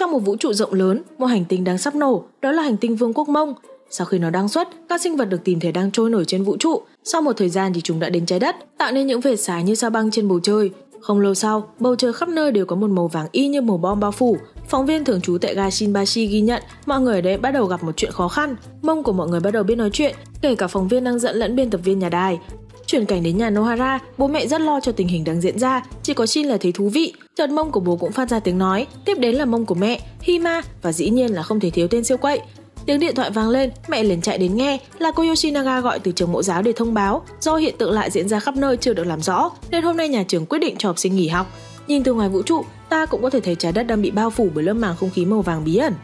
trong một vũ trụ rộng lớn, một hành tinh đang sắp nổ, đó là hành tinh Vương quốc Mông. Sau khi nó đăng xuất, các sinh vật được tìm thấy đang trôi nổi trên vũ trụ. Sau một thời gian thì chúng đã đến trái đất, tạo nên những vệt sáng như sao băng trên bầu trời. Không lâu sau, bầu trời khắp nơi đều có một màu vàng y như màu bom bao phủ. Phóng viên thường trú tại ga Shinbashi ghi nhận mọi người ở đây bắt đầu gặp một chuyện khó khăn. Mông của mọi người bắt đầu biết nói chuyện, kể cả phóng viên đang dẫn lẫn biên tập viên nhà đài. Chuyển cảnh đến nhà Nohara, bố mẹ rất lo cho tình hình đang diễn ra, chỉ có Shin là thấy thú vị. Chợt mông của bố cũng phát ra tiếng nói, tiếp đến là mông của mẹ, Hima và dĩ nhiên là không thể thiếu tên siêu quậy. Tiếng điện thoại vang lên, mẹ liền chạy đến nghe là cô Yoshinaga gọi từ trường mẫu giáo để thông báo do hiện tượng lại diễn ra khắp nơi chưa được làm rõ nên hôm nay nhà trường quyết định cho học sinh nghỉ học. Nhìn từ ngoài vũ trụ, ta cũng có thể thấy trái đất đang bị bao phủ bởi lớp màng không khí màu vàng bí ẩn.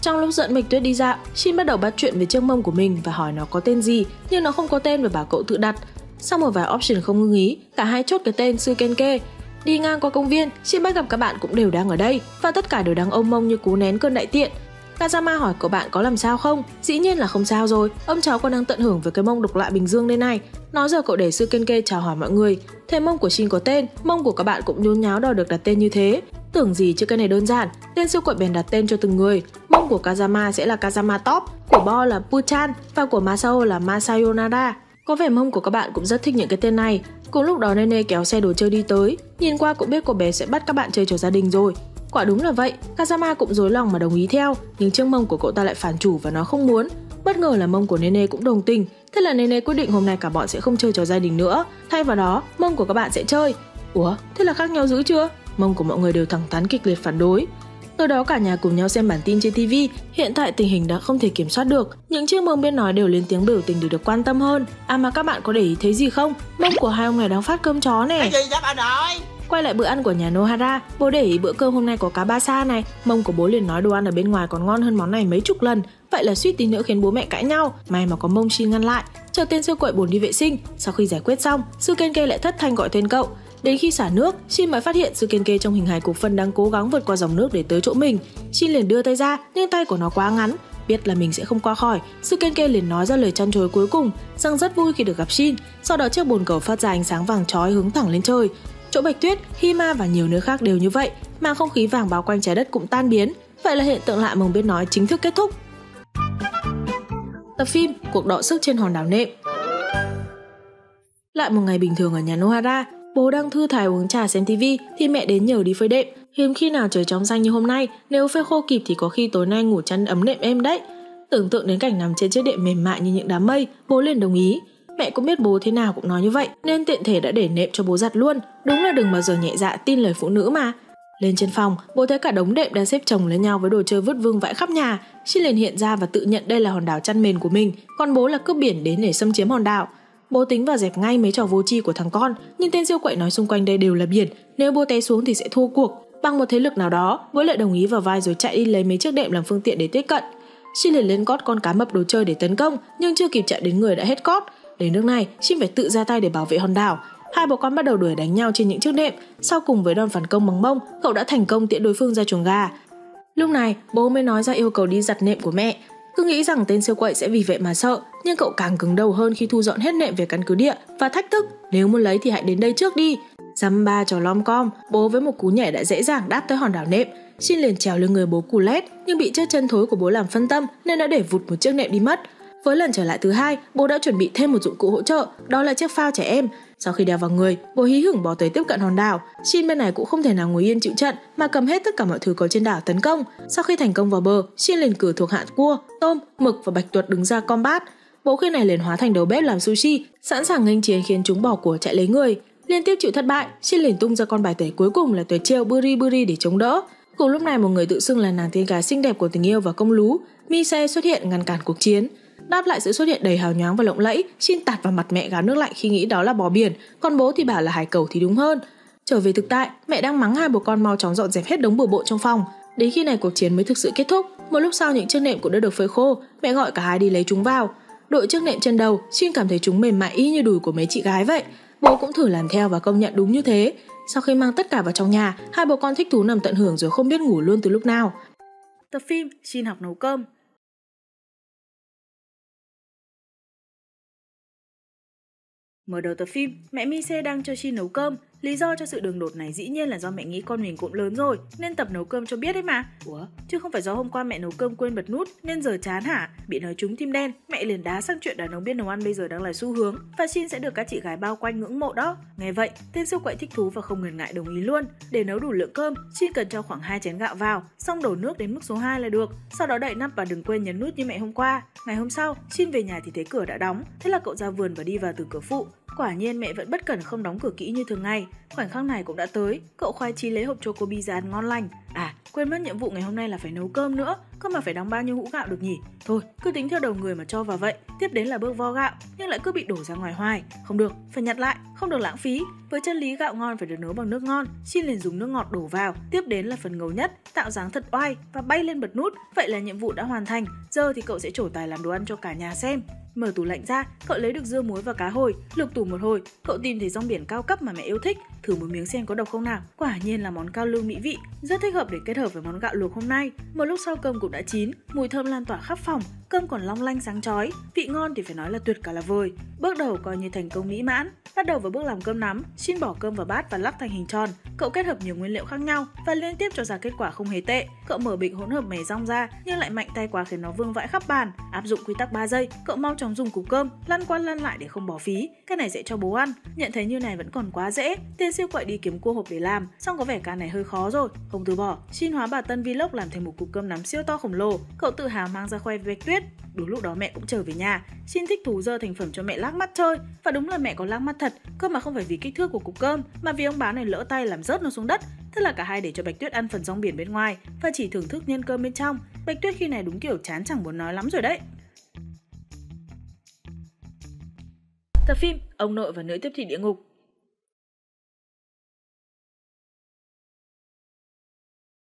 Trong lúc dẫn Mịch Tuyết đi dạo, Shin bắt đầu bắt chuyện với chiếc mông của mình và hỏi nó có tên gì, nhưng nó không có tên và bảo cậu tự đặt. Sau một vài option không ngưng ý, cả hai chốt cái tên Sukenke. Đi ngang qua công viên, Shin bắt gặp các bạn cũng đều đang ở đây và tất cả đều đang ôm mông như cú nén cơn đại tiện. Kazama hỏi cậu bạn có làm sao không? Dĩ nhiên là không sao rồi, ông cháu còn đang tận hưởng với cái mông độc lạ Bình Dương đây này. Nói giờ cậu để sư Kenke chào hỏi mọi người. Thế mông của Shin có tên, mông của các bạn cũng nhốn nháo đòi được đặt tên như thế. Tưởng gì chứ cái này đơn giản, tên siêu quậy bèn đặt tên cho từng người. Mông của Kazama sẽ là Kazama Top, của Bo là Puchan và của Masao là Masayonara. Có vẻ mông của các bạn cũng rất thích những cái tên này. Cùng lúc đó Nene kéo xe đồ chơi đi tới, nhìn qua cũng biết cô bé sẽ bắt các bạn chơi trò gia đình rồi. Quả đúng là vậy, Kazama cũng dối lòng mà đồng ý theo, nhưng chiếc mông của cậu ta lại phản chủ và nó không muốn. Bất ngờ là mông của Nene cũng đồng tình, thế là Nene quyết định hôm nay cả bọn sẽ không chơi trò gia đình nữa, thay vào đó, mông của các bạn sẽ chơi. Ủa, thế là khác nhau dữ chưa? Mông của mọi người đều thẳng thắn kịch liệt phản đối. Từ đó cả nhà cùng nhau xem bản tin trên TV, hiện tại tình hình đã không thể kiểm soát được. Những chiếc mông bên nói đều lên tiếng biểu tình để được quan tâm hơn. À mà các bạn có để ý thấy gì không? Mông của hai ông này đang phát cơm chó nè. Cái gì bà nội? Quay lại bữa ăn của nhà Nohara, bố để ý bữa cơm hôm nay có cá ba sa này. Mông của bố liền nói đồ ăn ở bên ngoài còn ngon hơn món này mấy chục lần. Vậy là suýt tí nữa khiến bố mẹ cãi nhau. May mà có mông Shin ngăn lại. Chờ tên siêu quậy buồn đi vệ sinh. Sau khi giải quyết xong, sư Kenke lại thất thanh gọi tên cậu. Đến khi xả nước, Shin mới phát hiện sư kê trong hình hài cục phân đang cố gắng vượt qua dòng nước để tới chỗ mình. Shin liền đưa tay ra, nhưng tay của nó quá ngắn, biết là mình sẽ không qua khỏi sư kê liền nói ra lời chăn chối cuối cùng rằng rất vui khi được gặp Shin sau đó chiếc bồn cầu phát ra ánh sáng vàng chói hướng thẳng lên trời chỗ Bạch Tuyết, Hima và nhiều nơi khác đều như vậy, mà không khí vàng bao quanh trái đất cũng tan biến. Vậy là hiện tượng lạ mừng biết nói chính thức kết thúc. Tập phim Cuộc đọ sức trên hòn đảo nệm Lại một ngày bình thường ở nhà Nohara, bố đang thư thái uống trà xem tivi thì mẹ đến nhờ đi phơi đệm. Hiếm khi nào trời trong xanh như hôm nay, nếu phơi khô kịp thì có khi tối nay ngủ chăn ấm nệm êm đấy. Tưởng tượng đến cảnh nằm trên chiếc đệm mềm mại như những đám mây, bố liền đồng ý. Mẹ cũng biết bố thế nào cũng nói như vậy Nên tiện thể đã để nệm cho bố giặt luôn Đúng là đừng bao giờ nhẹ dạ tin lời phụ nữ mà Lên trên phòng, bố thấy cả đống đệm đang xếp chồng lên nhau với đồ chơi vứt vương vãi khắp nhà chị liền hiện ra và tự nhận đây là hòn đảo chăn mền của mình Còn bố là cướp biển đến để xâm chiếm hòn đảo Bố tính vào dẹp ngay mấy trò vô tri của thằng con Nhưng tên siêu quậy nói xung quanh đây đều là biển Nếu bố té xuống thì sẽ thua cuộc Bằng một thế lực nào đó, bố lại đồng ý vào vai rồi chạy đi lấy mấy chiếc đệm làm phương tiện để tiếp cận Chi liền lên cót con cá mập đồ chơi để tấn công Nhưng chưa kịp chạy đến người đã hết cót Đến nước này, chim phải tự ra tay để bảo vệ hòn đảo. Hai bố con bắt đầu đuổi đánh nhau trên những chiếc đệm Sau cùng với đòn phản công bằng mông, cậu đã thành công tiễn đối phương ra chuồng gà. Lúc này, bố mới nói ra yêu cầu đi giặt nệm của mẹ. Cứ nghĩ rằng tên siêu quậy sẽ vì vậy mà sợ, nhưng cậu càng cứng đầu hơn khi thu dọn hết nệm về căn cứ địa và thách thức nếu muốn lấy thì hãy đến đây trước đi. Dăm ba trò lom com, bố với một cú nhảy đã dễ dàng đáp tới hòn đảo nệm. Xin liền trèo lên người bố cù lét, nhưng bị chiếc chân thối của bố làm phân tâm nên đã để vụt một chiếc nệm đi mất. Với lần trở lại thứ hai, bố đã chuẩn bị thêm một dụng cụ hỗ trợ, đó là chiếc phao trẻ em. Sau khi đeo vào người, bố hí hửng bỏ tới tiếp cận hòn đảo. Shin bên này cũng không thể nào ngồi yên chịu trận mà cầm hết tất cả mọi thứ có trên đảo tấn công. Sau khi thành công vào bờ, Shin liền cử thuộc hạ cua, tôm, mực và bạch tuộc đứng ra combat. Bố khi này liền hóa thành đầu bếp làm sushi, sẵn sàng nghênh chiến khiến chúng bỏ của chạy lấy người. Liên tiếp chịu thất bại, Shin liền tung ra con bài tẩy cuối cùng là tuyệt chiêu Buri Buri để chống đỡ. Cùng lúc này một người tự xưng là nàng tiên gái xinh đẹp của tình yêu và công lú, Mise xuất hiện ngăn cản cuộc chiến. Đáp lại sự xuất hiện đầy hào nhoáng và lộng lẫy, Xin tạt vào mặt mẹ gáo nước lạnh khi nghĩ đó là bò biển, còn bố thì bảo là hải cầu thì đúng hơn. Trở về thực tại, mẹ đang mắng hai bố con mau chóng dọn dẹp hết đống bừa bộn trong phòng. Đến khi này cuộc chiến mới thực sự kết thúc. Một lúc sau những chiếc nệm cũng đã được phơi khô, mẹ gọi cả hai đi lấy chúng vào. Đội chiếc nệm trên đầu, Xin cảm thấy chúng mềm mại y như đùi của mấy chị gái vậy. Bố cũng thử làm theo và công nhận đúng như thế. Sau khi mang tất cả vào trong nhà, hai bố con thích thú nằm tận hưởng rồi không biết ngủ luôn từ lúc nào. Tập phim Xin học nấu cơm Mở đầu tập phim, mẹ Mise đang cho Shin nấu cơm. Lý do cho sự đường đột này dĩ nhiên là do mẹ nghĩ con mình cũng lớn rồi, nên tập nấu cơm cho biết đấy mà. Ủa, chứ không phải do hôm qua mẹ nấu cơm quên bật nút nên giờ chán hả? Bị nói trúng tim đen, mẹ liền đá sang chuyện đàn ông biết nấu ăn bây giờ đang là xu hướng và Shin sẽ được các chị gái bao quanh ngưỡng mộ đó. Nghe vậy, tên siêu quậy thích thú và không ngần ngại đồng ý luôn. Để nấu đủ lượng cơm, Shin cần cho khoảng 2 chén gạo vào, xong đổ nước đến mức số 2 là được. Sau đó đậy nắp và đừng quên nhấn nút như mẹ hôm qua. Ngày hôm sau, Shin về nhà thì thấy cửa đã đóng, thế là cậu ra vườn và đi vào từ cửa phụ. Quả nhiên mẹ vẫn bất cẩn không đóng cửa kỹ như thường ngày. Khoảnh khắc này cũng đã tới, cậu khoai chi lấy hộp chocobi ra ăn ngon lành. À, quên mất nhiệm vụ ngày hôm nay là phải nấu cơm nữa, cơ mà phải đóng bao nhiêu hũ gạo được nhỉ? Thôi, cứ tính theo đầu người mà cho vào vậy. Tiếp đến là bước vo gạo, nhưng lại cứ bị đổ ra ngoài hoài. Không được, phải nhặt lại, không được lãng phí. Với chân lý gạo ngon phải được nấu bằng nước ngon, Xin liền dùng nước ngọt đổ vào. Tiếp đến là phần ngầu nhất, tạo dáng thật oai và bay lên bật nút. Vậy là nhiệm vụ đã hoàn thành. Giờ thì cậu sẽ trổ tài làm đồ ăn cho cả nhà xem. Mở tủ lạnh ra, cậu lấy được dưa muối và cá hồi, lục tủ một hồi, cậu tìm thấy rong biển cao cấp mà mẹ yêu thích, thử một miếng xem có độc không nào. Quả nhiên là món cao lương mỹ vị, rất thích hợp để kết hợp với món gạo luộc hôm nay. Một lúc sau cơm cũng đã chín, mùi thơm lan tỏa khắp phòng, cơm còn long lanh sáng chói, vị ngon thì phải nói là tuyệt cả là vời. Bước đầu coi như thành công mỹ mãn. Bắt đầu vào bước làm cơm nắm, xin bỏ cơm vào bát và lắc thành hình tròn. Cậu kết hợp nhiều nguyên liệu khác nhau và liên tiếp cho ra kết quả không hề tệ. Cậu mở bịch hỗn hợp mè rong ra nhưng lại mạnh tay quá khiến nó vương vãi khắp bàn. Áp dụng quy tắc 3 giây, cậu mau chóng dùng cục cơm lăn qua lăn lại để không bỏ phí. Cái này dễ cho bố ăn. Nhận thấy như này vẫn còn quá dễ, tên siêu quậy đi kiếm cua hộp để làm, xong có vẻ ca này hơi khó rồi. Không từ bỏ, xin hóa bà Tân Vlog làm thành một cục cơm nắm siêu to khổng lồ. Cậu tự hào mang ra khoe với Bạch Tuyết. Đúng lúc đó mẹ cũng trở về nhà, xin thích thú dơ thành phẩm cho mẹ lắc mắt chơi. Và đúng là mẹ có lắc mắt thật, cơ mà không phải vì kích thước của cục cơm, mà vì ông bán này lỡ tay làm rớt nó xuống đất. Thế là cả hai để cho Bạch Tuyết ăn phần rong biển bên ngoài và chỉ thưởng thức nhân cơm bên trong. Bạch Tuyết khi này đúng kiểu chán chẳng muốn nói lắm rồi đấy. Tập phim Ông nội và nữ tiếp thị địa ngục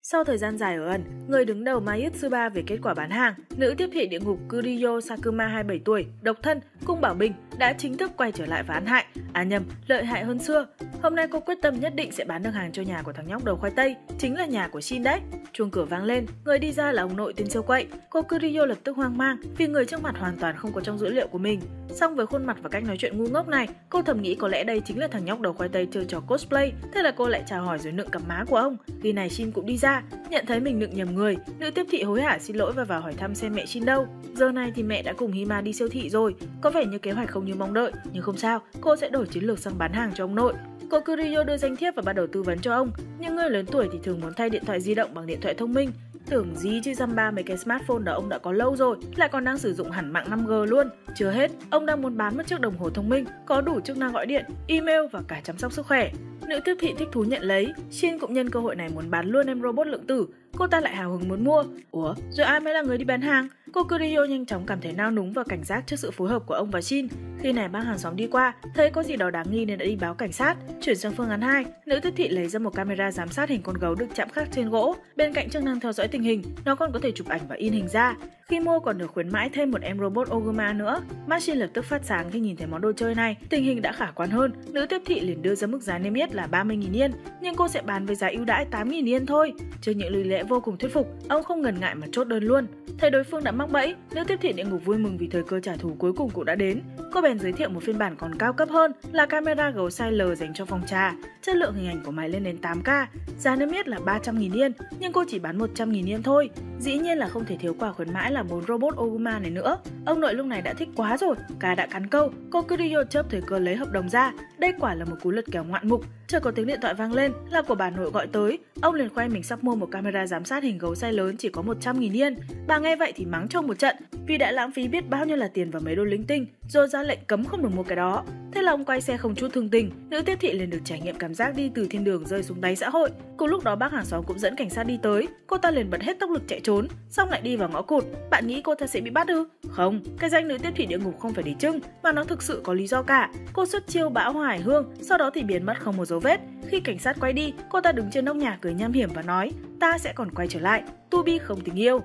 Sau thời gian dài ở ẩn, người đứng đầu Mayutsuba về kết quả bán hàng, nữ tiếp thị địa ngục Kuriyo Sakuma 27 tuổi, độc thân, cung bảo bình đã chính thức quay trở lại và án hại, à nhầm, lợi hại hơn xưa. Hôm nay cô quyết tâm nhất định sẽ bán được hàng cho nhà của thằng nhóc đầu khoai tây, chính là nhà của Shin đấy. Chuông cửa vang lên, người đi ra là ông nội tên siêu quậy. Cô Kuriyo lập tức hoang mang vì người trước mặt hoàn toàn không có trong dữ liệu của mình. Song với khuôn mặt và cách nói chuyện ngu ngốc này, cô thầm nghĩ có lẽ đây chính là thằng nhóc đầu khoai tây chơi trò cosplay. Thế là cô lại chào hỏi rồi nựng cặp má của ông. Khi này Shin cũng đi ra, nhận thấy mình nựng nhầm người, nữ tiếp thị hối hả xin lỗi và vào hỏi thăm xem mẹ Shin đâu. Giờ này thì mẹ đã cùng Hima đi siêu thị rồi, có vẻ như kế hoạch không như mong đợi, nhưng không sao, cô sẽ đổi chiến lược sang bán hàng cho ông nội. Cô Kuriyo đưa danh thiếp và bắt đầu tư vấn cho ông, những người lớn tuổi thì thường muốn thay điện thoại di động bằng điện thoại thông minh, Tưởng gì chứ dăm ba mấy cái smartphone đó ông đã có lâu rồi, lại còn đang sử dụng hẳn mạng 5G luôn. Chưa hết, ông đang muốn bán một chiếc đồng hồ thông minh, có đủ chức năng gọi điện, email và cả chăm sóc sức khỏe. Nữ tiếp thị thích thú nhận lấy, Shin cũng nhân cơ hội này muốn bán luôn em robot lượng tử. Cô ta lại hào hứng muốn mua. Ủa, rồi ai mới là người đi bán hàng? Cô Kuriyo nhanh chóng cảm thấy nao núng và cảnh giác trước sự phối hợp của ông và Shin. Khi này bác hàng xóm đi qua, thấy có gì đó đáng nghi nên đã đi báo cảnh sát. Chuyển sang phương án 2, nữ tiếp thị lấy ra một camera giám sát hình con gấu được chạm khắc trên gỗ. Bên cạnh chức năng theo dõi tình hình, nó còn có thể chụp ảnh và in hình ra. Khi mua còn được khuyến mãi thêm một em robot Oguma nữa. Machine lập tức phát sáng khi nhìn thấy món đồ chơi này. Tình hình đã khả quan hơn, nữ tiếp thị liền đưa ra mức giá niêm yết biết là 30.000 yên, nhưng cô sẽ bán với giá ưu đãi 8.000 yên thôi. Trước những lý lẽ vô cùng thuyết phục, ông không ngần ngại mà chốt đơn luôn. Thấy đối phương đã mắc bẫy, nữ tiếp thị địa ngục vui mừng vì thời cơ trả thù cuối cùng cũng đã đến. Cô bèn giới thiệu một phiên bản còn cao cấp hơn là camera gấu size L dành cho phòng trà. Chất lượng hình ảnh của máy lên đến 8K, giá niêm yết là 300.000 yên, nhưng cô chỉ bán 100.000 yên thôi. Dĩ nhiên là không thể thiếu quà khuyến mãi là bốn robot Oguma này nữa. Ông nội lúc này đã thích quá rồi, cả đã cắn câu, cô cứ đi chớp thời cơ lấy hợp đồng ra. Đây quả là một cú lật kèo ngoạn mục. Chờ có tiếng điện thoại vang lên là của bà nội gọi tới, ông liền khoe mình sắp mua một camera giám sát hình gấu size lớn chỉ có 100.000 yên. Bà nghe vậy thì mắng trong một trận vì đã lãng phí biết bao nhiêu là tiền và mấy đô linh tinh, rồi ra lệnh cấm không được mua cái đó. Thế là ông quay xe không chút thương tình, nữ tiếp thị liền được trải nghiệm cảm giác đi từ thiên đường rơi xuống đáy xã hội. Cùng lúc đó bác hàng xóm cũng dẫn cảnh sát đi tới, cô ta liền bật hết tốc lực chạy trốn, xong lại đi vào ngõ cụt. Bạn nghĩ cô ta sẽ bị bắt ư? Không, cái danh nữ tiếp thị địa ngục không phải để trưng, mà nó thực sự có lý do cả. Cô xuất chiêu bão hoài hương, sau đó thì biến mất không một dấu vết. Khi cảnh sát quay đi, cô ta đứng trên nóc nhà cười nham hiểm và nói, ta sẽ còn quay trở lại. Tu Bi không tình yêu.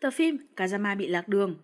Tập phim Kazama bị lạc đường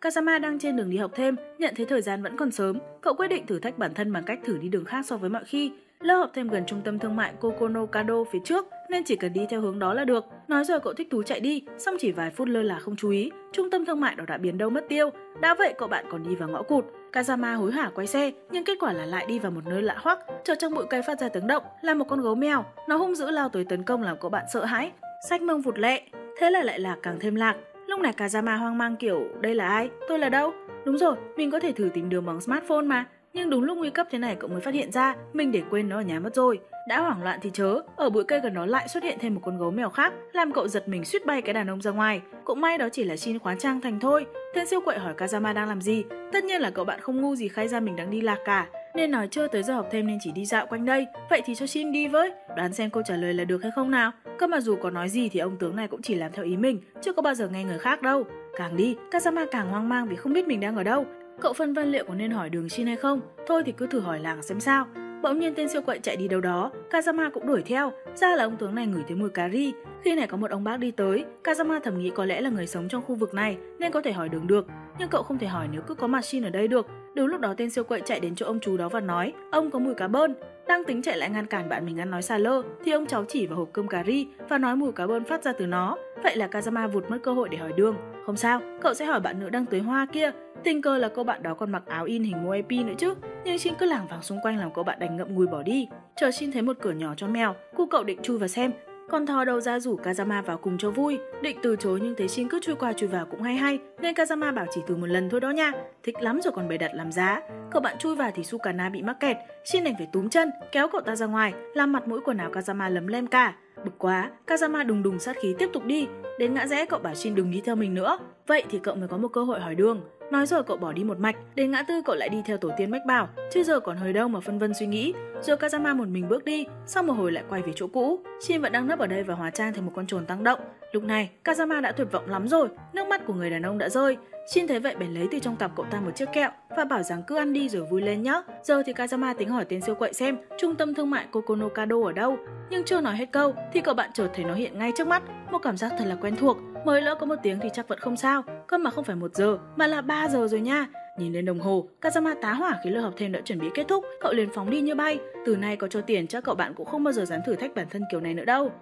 Kazama đang trên đường đi học thêm, nhận thấy thời gian vẫn còn sớm, cậu quyết định thử thách bản thân bằng cách thử đi đường khác so với mọi khi. Lớp học thêm gần trung tâm thương mại Kokono Kado phía trước, nên chỉ cần đi theo hướng đó là được. Nói rồi cậu thích thú chạy đi, xong chỉ vài phút lơ là không chú ý, trung tâm thương mại đó đã biến đâu mất tiêu. Đã vậy cậu bạn còn đi vào ngõ cụt. Kazama hối hả quay xe, nhưng kết quả là lại đi vào một nơi lạ hoắc. Chợt trong bụi cây phát ra tiếng động, là một con gấu mèo. Nó hung dữ lao tới tấn công làm cậu bạn sợ hãi. Sách mông vụt lẹ, thế là lại lạc càng thêm lạc. Lúc này Kazama hoang mang kiểu, đây là ai? Tôi là đâu? Đúng rồi, mình có thể thử tìm đường bằng smartphone mà. Nhưng đúng lúc nguy cấp thế này cậu mới phát hiện ra mình để quên nó ở nhà mất rồi. Đã hoảng loạn thì chớ, ở bụi cây gần đó lại xuất hiện thêm một con gấu mèo khác, làm cậu giật mình suýt bay cái đàn ông ra ngoài. Cũng may đó chỉ là Shin khóa trang thành thôi. Tên siêu quậy hỏi Kazama đang làm gì. Tất nhiên là cậu bạn không ngu gì khai ra mình đang đi lạc cả. Nên nói chưa tới giờ học thêm nên chỉ đi dạo quanh đây. Vậy thì cho Shin đi với. Đoán xem câu trả lời là được hay không nào. Cơ mà dù có nói gì thì ông tướng này cũng chỉ làm theo ý mình, chưa có bao giờ nghe người khác đâu. Càng đi, Kazama càng hoang mang vì không biết mình đang ở đâu. Cậu phân vân liệu có nên hỏi đường Shin hay không? Thôi thì cứ thử hỏi làng xem sao. Bỗng nhiên tên siêu quậy chạy đi đâu đó, Kazama cũng đuổi theo. Ra là ông tướng này ngửi thấy mùi cà ri. Khi này có một ông bác đi tới, Kazama thầm nghĩ có lẽ là người sống trong khu vực này nên có thể hỏi đường được. Nhưng cậu không thể hỏi nếu cứ có machine ở đây được. Đúng lúc đó tên siêu quậy chạy đến chỗ ông chú đó và nói, ông có mùi cá bơn. Đang tính chạy lại ngăn cản bạn mình ăn nói xà lơ, thì ông cháu chỉ vào hộp cơm cà ri và nói mùi cá bơn phát ra từ nó. Vậy là Kazama vụt mất cơ hội để hỏi đường. Không sao, cậu sẽ hỏi bạn nữ đang tưới hoa kia. Tình cờ là cô bạn đó còn mặc áo in hình Moepi nữa chứ. Nhưng Shin cứ lảng vàng xung quanh làm cô bạn đành ngậm ngùi bỏ đi. Chờ Shin thấy một cửa nhỏ cho mèo, cô cậu định chui vào xem. Còn thò đầu ra rủ Kazama vào cùng cho vui. Định từ chối nhưng thấy Shin cứ chui qua chui vào cũng hay hay, nên Kazama bảo chỉ từ một lần thôi đó nha. Thích lắm rồi còn bày đặt làm giá. Cậu bạn chui vào thì Sukana bị mắc kẹt, Shin đành phải túm chân, kéo cậu ta ra ngoài, làm mặt mũi quần áo Kazama lấm lem cả. Bực quá, Kazama đùng đùng sát khí tiếp tục đi. Đến ngã rẽ cậu bảo Shin đừng đi theo mình nữa. Vậy thì cậu mới có một cơ hội hỏi đường. Nói rồi cậu bỏ đi một mạch, đến ngã tư cậu lại đi theo tổ tiên mách bảo, chứ giờ còn hơi đâu mà phân vân suy nghĩ. Rồi Kazama một mình bước đi, sau một hồi lại quay về chỗ cũ. Shin vẫn đang nấp ở đây và hóa trang thành một con trồn tăng động. Lúc này, Kazama đã tuyệt vọng lắm rồi, nước mắt của người đàn ông đã rơi. Shin thấy vậy bèn lấy từ trong tập cậu ta một chiếc kẹo và bảo rằng cứ ăn đi rồi vui lên nhé. Giờ thì Kazama tính hỏi tên siêu quậy xem trung tâm thương mại Kokonokado ở đâu. Nhưng chưa nói hết câu thì cậu bạn chợt thấy nó hiện ngay trước mắt, một cảm giác thật là quen thuộc. Mới lỡ có một tiếng thì chắc vẫn không sao, cơ mà không phải một giờ mà là 3 giờ rồi nha. Nhìn lên đồng hồ, Kazama tá hỏa khi lớp học thêm đã chuẩn bị kết thúc, cậu liền phóng đi như bay. Từ nay có cho tiền chắc cậu bạn cũng không bao giờ dám thử thách bản thân kiểu này nữa đâu.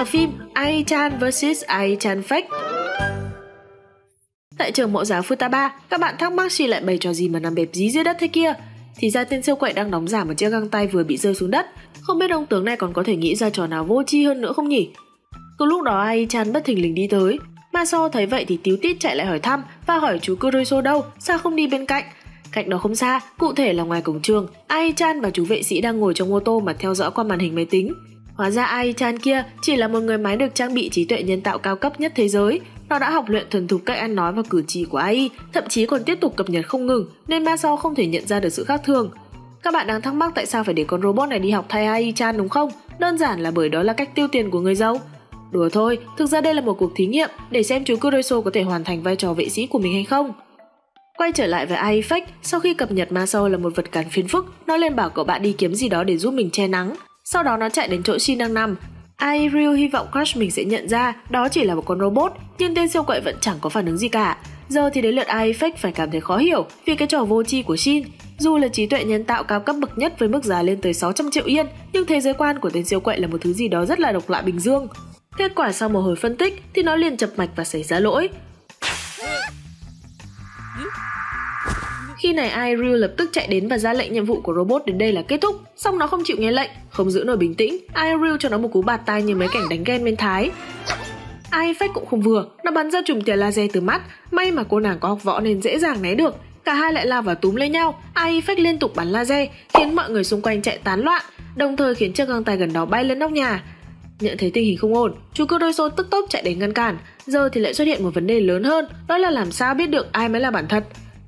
Tập phim Ai-chan vs Ai-chan Fake Tại trường mẫu giáo Futaba, các bạn thắc mắc chị lại bày trò gì mà nằm bẹp dí dưới đất thế kia. Thì ra tên siêu quậy đang đóng giả một chiếc găng tay vừa bị rơi xuống đất. Không biết ông tướng này còn có thể nghĩ ra trò nào vô tri hơn nữa không nhỉ? Cùng lúc đó Ai-chan bất thình lình đi tới. Maso thấy vậy thì tiếu tít chạy lại hỏi thăm và hỏi chú Kuroiso đâu, sao không đi bên cạnh. Cạnh đó không xa, cụ thể là ngoài cổng trường, Ai-chan và chú vệ sĩ đang ngồi trong ô tô mà theo dõi qua màn hình máy tính. Hóa ra Ai-chan kia chỉ là một người máy được trang bị trí tuệ nhân tạo cao cấp nhất thế giới. Nó đã học luyện thuần thục cách ăn nói và cử chỉ của AI, thậm chí còn tiếp tục cập nhật không ngừng, nên Maso không thể nhận ra được sự khác thường. Các bạn đang thắc mắc tại sao phải để con robot này đi học thay AI-chan đúng không? Đơn giản là bởi đó là cách tiêu tiền của người giàu. Đùa thôi, thực ra đây là một cuộc thí nghiệm để xem chú Kuroiso có thể hoàn thành vai trò vệ sĩ của mình hay không. Quay trở lại với AI Fake, sau khi cập nhật Maso là một vật cản phiền phức, nó lên bảo cậu bạn đi kiếm gì đó để giúp mình che nắng. Sau đó nó chạy đến chỗ Shin đang nằm. Airyu hy vọng Crush mình sẽ nhận ra đó chỉ là một con robot, nhưng tên siêu quậy vẫn chẳng có phản ứng gì cả. Giờ thì đến lượt Ai phải cảm thấy khó hiểu vì cái trò vô tri của Shin. Dù là trí tuệ nhân tạo cao cấp bậc nhất với mức giá lên tới 600 triệu yên, nhưng thế giới quan của tên siêu quậy là một thứ gì đó rất là độc lạ bình dương. Kết quả sau một hồi phân tích thì nó liền chập mạch và xảy ra lỗi. Khi này Iryu lập tức chạy đến và ra lệnh nhiệm vụ của robot đến đây là kết thúc, xong nó không chịu nghe lệnh, không giữ nổi bình tĩnh, Iryu cho nó một cú bạt tay như mấy cảnh đánh ghen bên Thái. Ai cũng không vừa, nó bắn ra chùm tia laser từ mắt, may mà cô nàng có học võ nên dễ dàng né được. Cả hai lại lao vào túm lấy nhau, Ai liên tục bắn laser, khiến mọi người xung quanh chạy tán loạn, đồng thời khiến chiếc găng tay gần đó bay lên nóc nhà. Nhận thấy tình hình không ổn, chú cơ đôi xô tức tốc chạy đến ngăn cản. Giờ thì lại xuất hiện một vấn đề lớn hơn, đó là làm sao biết được ai mới là bản thật.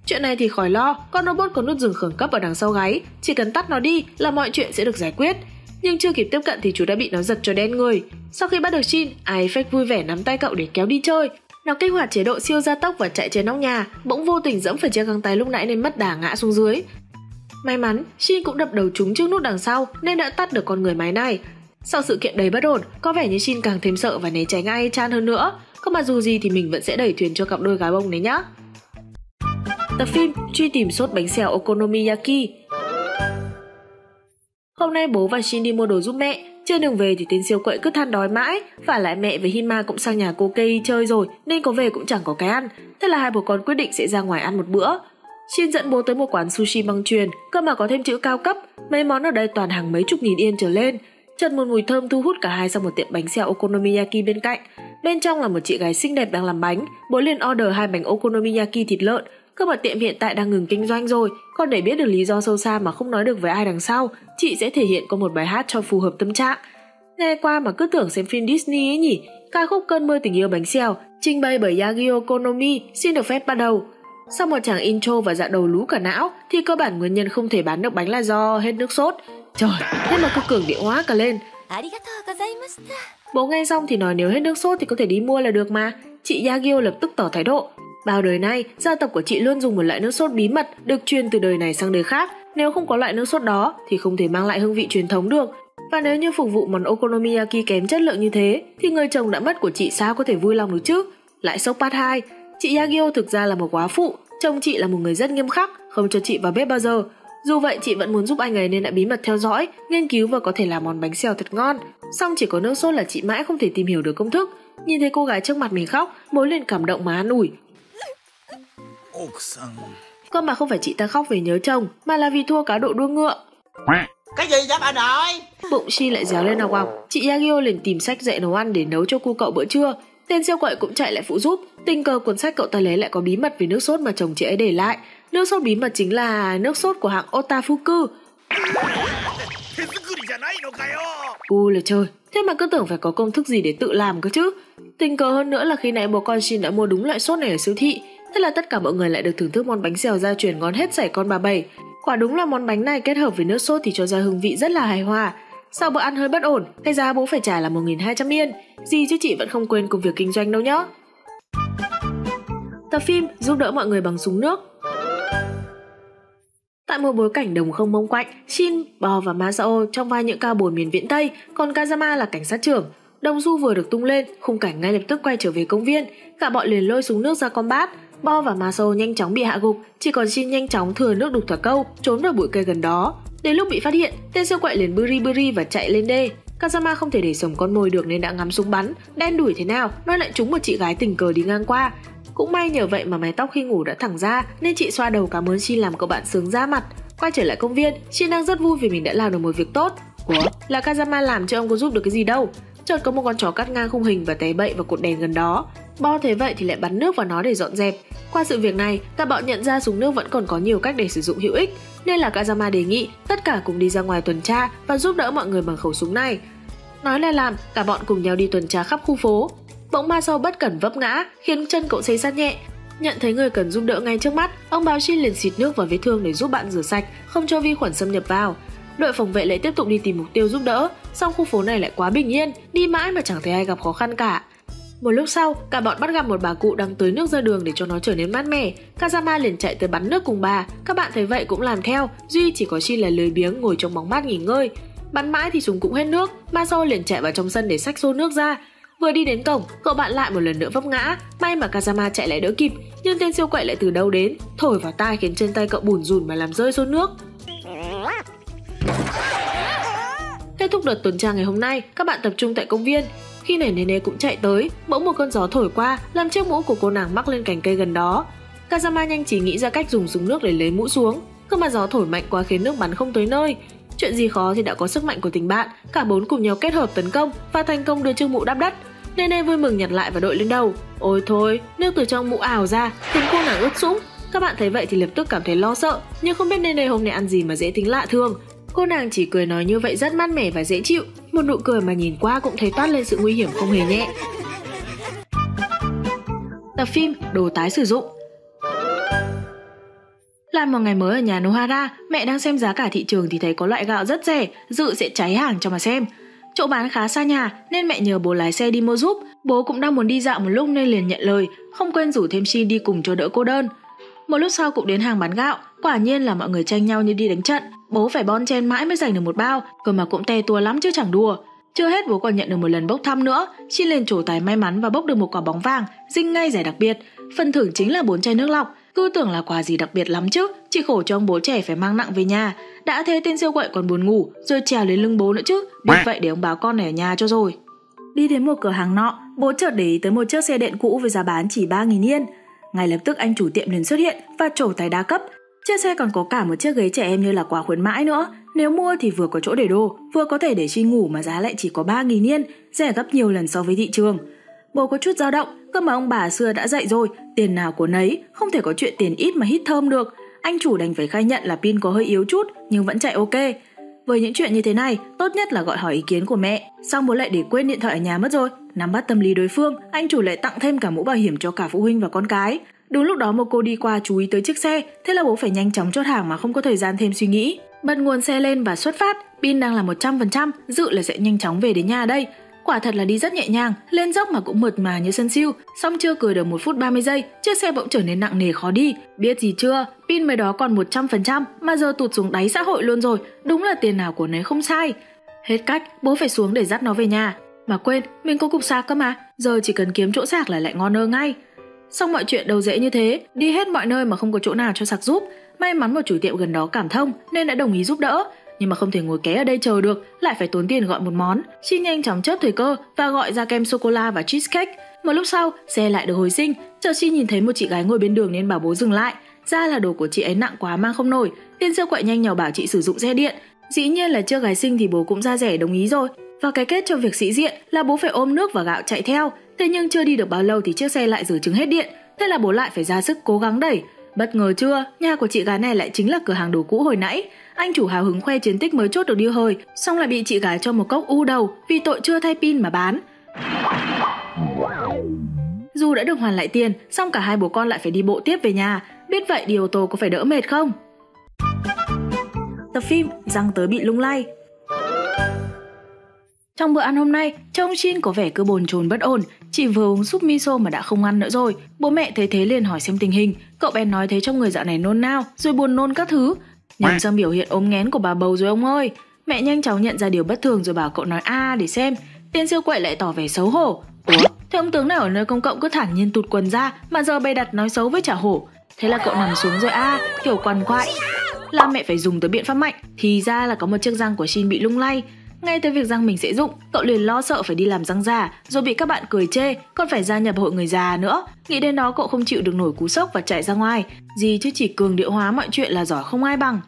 Chuyện này thì khỏi lo, con robot có nút dừng khẩn cấp ở đằng sau gáy, chỉ cần tắt nó đi là mọi chuyện sẽ được giải quyết. Nhưng chưa kịp tiếp cận thì chú đã bị nó giật cho đen người. Sau khi bắt được Shin, Aifek vui vẻ nắm tay cậu để kéo đi chơi. Nó kích hoạt chế độ siêu gia tốc và chạy trên nóc nhà, bỗng vô tình dẫm phải chiếc găng tay lúc nãy nên mất đà ngã xuống dưới. May mắn, Shin cũng đập đầu trúng trước nút đằng sau nên đã tắt được con người máy này. Sau sự kiện đầy bất ổn, có vẻ như Shin càng thêm sợ và né tránh ai chan hơn nữa. Không mà dù gì thì mình vẫn sẽ đẩy thuyền cho cặp đôi gái bông đấy nhá. Tập phim Truy tìm sốt bánh xèo Okonomiyaki. Hôm nay bố và Shin đi mua đồ giúp mẹ. Trên đường về thì tên siêu quậy cứ than đói mãi. Và lại mẹ với Hima cũng sang nhà cô Kei chơi rồi, Nên có về cũng chẳng có cái ăn. Thế là hai bố con quyết định sẽ ra ngoài ăn một bữa. Shin dẫn bố tới một quán sushi băng truyền Cơ mà có thêm chữ cao cấp. Mấy món ở đây toàn hàng mấy chục nghìn yên trở lên. Chợt một mùi thơm thu hút cả hai sang một tiệm bánh xèo Okonomiyaki bên cạnh. Bên trong là một chị gái xinh đẹp đang làm bánh. Bố liền order hai bánh Okonomiyaki thịt lợn. Cơ mà tiệm hiện tại đang ngừng kinh doanh rồi, còn để biết được lý do sâu xa mà không nói được với ai đằng sau, chị sẽ thể hiện qua một bài hát cho phù hợp tâm trạng. Nghe qua mà cứ tưởng xem phim Disney ấy nhỉ, ca khúc Cơn mưa tình yêu bánh xèo, trình bày bởi Yagio Konomi xin được phép bắt đầu. Sau một chàng intro và dạ đầu lú cả não thì cơ bản nguyên nhân không thể bán được bánh là do hết nước sốt. Trời, thế mà cứ cường điện hóa cả lên. Bố nghe xong thì nói nếu hết nước sốt thì có thể đi mua là được mà. Chị Yagio lập tức tỏ thái độ. Bao đời nay, gia tộc của chị luôn dùng một loại nước sốt bí mật được truyền từ đời này sang đời khác. Nếu không có loại nước sốt đó thì không thể mang lại hương vị truyền thống được. Và nếu như phục vụ món okonomiyaki kém chất lượng như thế thì người chồng đã mất của chị sao có thể vui lòng được chứ? Lại sốc part 2, chị Yagio thực ra là một quá phụ, chồng chị là một người rất nghiêm khắc, không cho chị vào bếp bao giờ. Dù vậy chị vẫn muốn giúp anh ấy nên đã bí mật theo dõi, nghiên cứu và có thể làm món bánh xèo thật ngon. Xong chỉ có nước sốt là chị mãi không thể tìm hiểu được công thức. Nhìn thấy cô gái trước mặt mình khóc, mối liền cảm động mà an ủi, Cơ mà không phải chị ta khóc vì nhớ chồng Mà là vì thua cá độ đua ngựa. Cái gì vậy bà nội? Bụng Shi lại réo lên nào gọc Chị Yagio liền tìm sách dạy nấu ăn để nấu cho cu cậu bữa trưa. Tên siêu quậy cũng chạy lại phụ giúp. Tình cờ cuốn sách cậu ta lấy lại có bí mật về nước sốt mà chồng chị ấy để lại. Nước sốt bí mật chính là nước sốt của hãng Otafuku. U là trời Thế mà cứ tưởng phải có công thức gì để tự làm cơ chứ. Tình cờ hơn nữa là khi nãy bố con Shin đã mua đúng loại sốt này ở siêu thị Thế là tất cả mọi người lại được thưởng thức món bánh xèo gia truyền ngon hết sảy con bà bảy. Quả đúng là món bánh này kết hợp với nước sốt thì cho ra hương vị rất là hài hòa. Sau bữa ăn hơi bất ổn, cái giá bố phải trả là 1.200 yên. Gì chứ chị vẫn không quên công việc kinh doanh đâu nhá. Tập phim giúp đỡ mọi người bằng súng nước Tại một bối cảnh đồng không mông quạnh, Shin, Bo và Masao trong vai những cao bồi miền viễn Tây, còn Kazama là cảnh sát trưởng. Đồng du vừa được tung lên, khung cảnh ngay lập tức quay trở về công viên, cả bọn liền lôi súng nước ra combat, Bo và Maso nhanh chóng bị hạ gục, chỉ còn Shin nhanh chóng thừa nước đục thả câu, trốn vào bụi cây gần đó. Đến lúc bị phát hiện, tên siêu quậy liền buri buri và chạy lên đê. Kazama không thể để sống con mồi được nên đã ngắm súng bắn, đen đuổi thế nào, nó lại trúng một chị gái tình cờ đi ngang qua. Cũng may nhờ vậy mà mái tóc khi ngủ đã thẳng ra nên chị xoa đầu cảm ơn Shin làm cậu bạn sướng ra mặt. Quay trở lại công viên, Shin đang rất vui vì mình đã làm được một việc tốt. Ủa, là Kazama làm chứ ông có giúp được cái gì đâu. Chợt có một con chó cắt ngang khung hình và té bậy vào cột đèn gần đó. Bo thấy vậy thì lại bắn nước vào nó để dọn dẹp. Qua sự việc này, các bọn nhận ra súng nước vẫn còn có nhiều cách để sử dụng hữu ích, nên là Kazama đề nghị tất cả cùng đi ra ngoài tuần tra và giúp đỡ mọi người bằng khẩu súng này. Nói là làm, cả bọn cùng nhau đi tuần tra khắp khu phố. Bỗng ma sâu bất cẩn vấp ngã, khiến chân cậu xây sát nhẹ. Nhận thấy người cần giúp đỡ ngay trước mắt, ông báo Shin liền xịt nước vào vết thương để giúp bạn rửa sạch, không cho vi khuẩn xâm nhập vào. Đội phòng vệ lại tiếp tục đi tìm mục tiêu giúp đỡ, song khu phố này lại quá bình yên, đi mãi mà chẳng thấy ai gặp khó khăn cả. Một lúc sau, cả bọn bắt gặp một bà cụ đang tưới nước ra đường để cho nó trở nên mát mẻ. Kazama liền chạy tới bắn nước cùng bà. Các bạn thấy vậy cũng làm theo, duy chỉ có chi là lười biếng ngồi trong bóng mát nghỉ ngơi. bắn mãi thì súng cũng hết nước, Maso liền chạy vào trong sân để xách xô nước ra. Vừa đi đến cổng, cậu bạn lại một lần nữa vấp ngã, may mà Kazama chạy lại đỡ kịp, nhưng tên siêu quậy lại từ đâu đến, thổi vào tai khiến chân tay cậu bùn rùn mà làm rơi xô nước. Kết thúc đợt tuần tra ngày hôm nay, các bạn tập trung tại công viên. Khi này Nene cũng chạy tới, bỗng một cơn gió thổi qua, làm chiếc mũ của cô nàng mắc lên cành cây gần đó. Kazama nhanh chỉ nghĩ ra cách dùng súng nước để lấy mũ xuống, cơ mà gió thổi mạnh quá khiến nước bắn không tới nơi. Chuyện gì khó thì đã có sức mạnh của tình bạn, cả bốn cùng nhau kết hợp tấn công và thành công đưa chiếc mũ đắp đất. Nene vui mừng nhặt lại và đội lên đầu. Ôi thôi, nước từ trong mũ ảo ra, khiến cô nàng ướt sũng. Các bạn thấy vậy thì lập tức cảm thấy lo sợ, nhưng không biết Nene hôm nay ăn gì mà dễ tính lạ thường. Cô nàng chỉ cười nói như vậy rất mát mẻ và dễ chịu, một nụ cười mà nhìn qua cũng thấy toát lên sự nguy hiểm không hề nhẹ. Tập phim Đồ tái sử dụng Làm một ngày mới ở nhà Nohara, mẹ đang xem giá cả thị trường thì thấy có loại gạo rất rẻ, dự sẽ cháy hàng cho mà xem. Chỗ bán khá xa nhà nên mẹ nhờ bố lái xe đi mua giúp. Bố cũng đang muốn đi dạo một lúc nên liền nhận lời, không quên rủ thêm Shin đi cùng cho đỡ cô đơn. Một lúc sau cũng đến hàng bán gạo, quả nhiên là mọi người tranh nhau như đi đánh trận. Bố phải bon chen mãi mới giành được một bao, cơ mà cũng te tua lắm chứ chẳng đùa. Chưa hết bố còn nhận được một lần bốc thăm nữa, xin lên chủ tài may mắn và bốc được một quả bóng vàng, dinh ngay giải đặc biệt. Phần thưởng chính là bốn chai nước lọc, cứ tưởng là quà gì đặc biệt lắm chứ, chỉ khổ cho ông bố trẻ phải mang nặng về nhà. Đã thế tên siêu quậy còn buồn ngủ, rồi trèo lên lưng bố nữa chứ, biết vậy để ông báo con này ở nhà cho rồi. Đi đến một cửa hàng nọ, bố chợt để ý tới một chiếc xe điện cũ với giá bán chỉ 3.000 yên. Ngay lập tức anh chủ tiệm liền xuất hiện và trổ tài đa cấp. Trên xe còn có cả một chiếc ghế trẻ em như là quà khuyến mãi nữa. Nếu mua thì vừa có chỗ để đồ, vừa có thể để chi ngủ mà giá lại chỉ có 3.000 yên, rẻ gấp nhiều lần so với thị trường. Bố có chút dao động, cơ mà ông bà xưa đã dạy rồi, tiền nào của nấy, không thể có chuyện tiền ít mà hít thơm được. Anh chủ đành phải khai nhận là pin có hơi yếu chút, nhưng vẫn chạy ok. Với những chuyện như thế này, tốt nhất là gọi hỏi ý kiến của mẹ. Xong bố lại để quên điện thoại ở nhà mất rồi. Nắm bắt tâm lý đối phương, anh chủ lại tặng thêm cả mũ bảo hiểm cho cả phụ huynh và con cái. Đúng lúc đó một cô đi qua chú ý tới chiếc xe, thế là bố phải nhanh chóng chốt hàng mà không có thời gian thêm suy nghĩ. Bật nguồn xe lên và xuất phát, pin đang là 100%, dự là sẽ nhanh chóng về đến nhà đây. Quả thật là đi rất nhẹ nhàng, lên dốc mà cũng mượt mà như sân siêu, xong chưa cười được 1 phút 30 giây, chiếc xe bỗng trở nên nặng nề khó đi. Biết gì chưa, pin mới đó còn 100% mà giờ tụt xuống đáy xã hội luôn rồi, đúng là tiền nào của nấy không sai. Hết cách, bố phải xuống để dắt nó về nhà. Mà quên, mình có cục sạc cơ mà, giờ chỉ cần kiếm chỗ sạc là lại ngon ơ ngay. Xong mọi chuyện đâu dễ như thế, đi hết mọi nơi mà không có chỗ nào cho sạc giúp. May mắn một chủ tiệm gần đó cảm thông nên đã đồng ý giúp đỡ nhưng mà không thể ngồi ké ở đây chờ được, lại phải tốn tiền gọi một món. Chi nhanh chóng chớp thời cơ và gọi ra kem sô cô la và cheesecake. Một lúc sau, xe lại được hồi sinh, chờ Chi nhìn thấy một chị gái ngồi bên đường nên bảo bố dừng lại. Ra là đồ của chị ấy nặng quá mang không nổi, tiên siêu quậy nhanh nhào bảo chị sử dụng xe điện. Dĩ nhiên là chưa gái sinh thì bố cũng ra rẻ đồng ý rồi. Và cái kết cho việc sĩ diện là bố phải ôm nước và gạo chạy theo. Thế nhưng chưa đi được bao lâu thì chiếc xe lại dở trứng hết điện, thế là bố lại phải ra sức cố gắng đẩy. Bất ngờ chưa, nhà của chị gái này lại chính là cửa hàng đồ cũ hồi nãy. Anh chủ hào hứng khoe chiến tích mới chốt được đi hơi, xong lại bị chị gái cho một cốc u đầu vì tội chưa thay pin mà bán. Dù đã được hoàn lại tiền, xong cả hai bố con lại phải đi bộ tiếp về nhà. Biết vậy đi ô tô có phải đỡ mệt không? Tập phim Răng tới bị lung lay trong bữa ăn hôm nay, trông Shin có vẻ cơ bồn chồn bất ổn, chỉ vừa uống súp miso mà đã không ăn nữa rồi. Bố mẹ thấy thế liền hỏi xem tình hình, cậu bé nói thấy trong người dạo này nôn nao, rồi buồn nôn các thứ. Nhầm sang biểu hiện ốm nghén của bà bầu rồi ông ơi. Mẹ nhanh chóng nhận ra điều bất thường rồi bảo cậu nói a để xem. Tên siêu quậy lại tỏ vẻ xấu hổ. Ủa, thế ông tướng này ở nơi công cộng cứ thản nhiên tụt quần ra mà giờ bày đặt nói xấu với trả hổ. Thế là cậu nằm xuống rồi a, kiểu quằn quại. Là mẹ phải dùng tới biện pháp mạnh, thì ra là có một chiếc răng của Shin bị lung lay. Ngay tới việc răng mình sẽ dụng, cậu liền lo sợ phải đi làm răng giả, rồi bị các bạn cười chê, còn phải gia nhập hội người già nữa. Nghĩ đến đó cậu không chịu được nổi cú sốc và chạy ra ngoài. Gì chứ chỉ cường điệu hóa mọi chuyện là giỏi không ai bằng.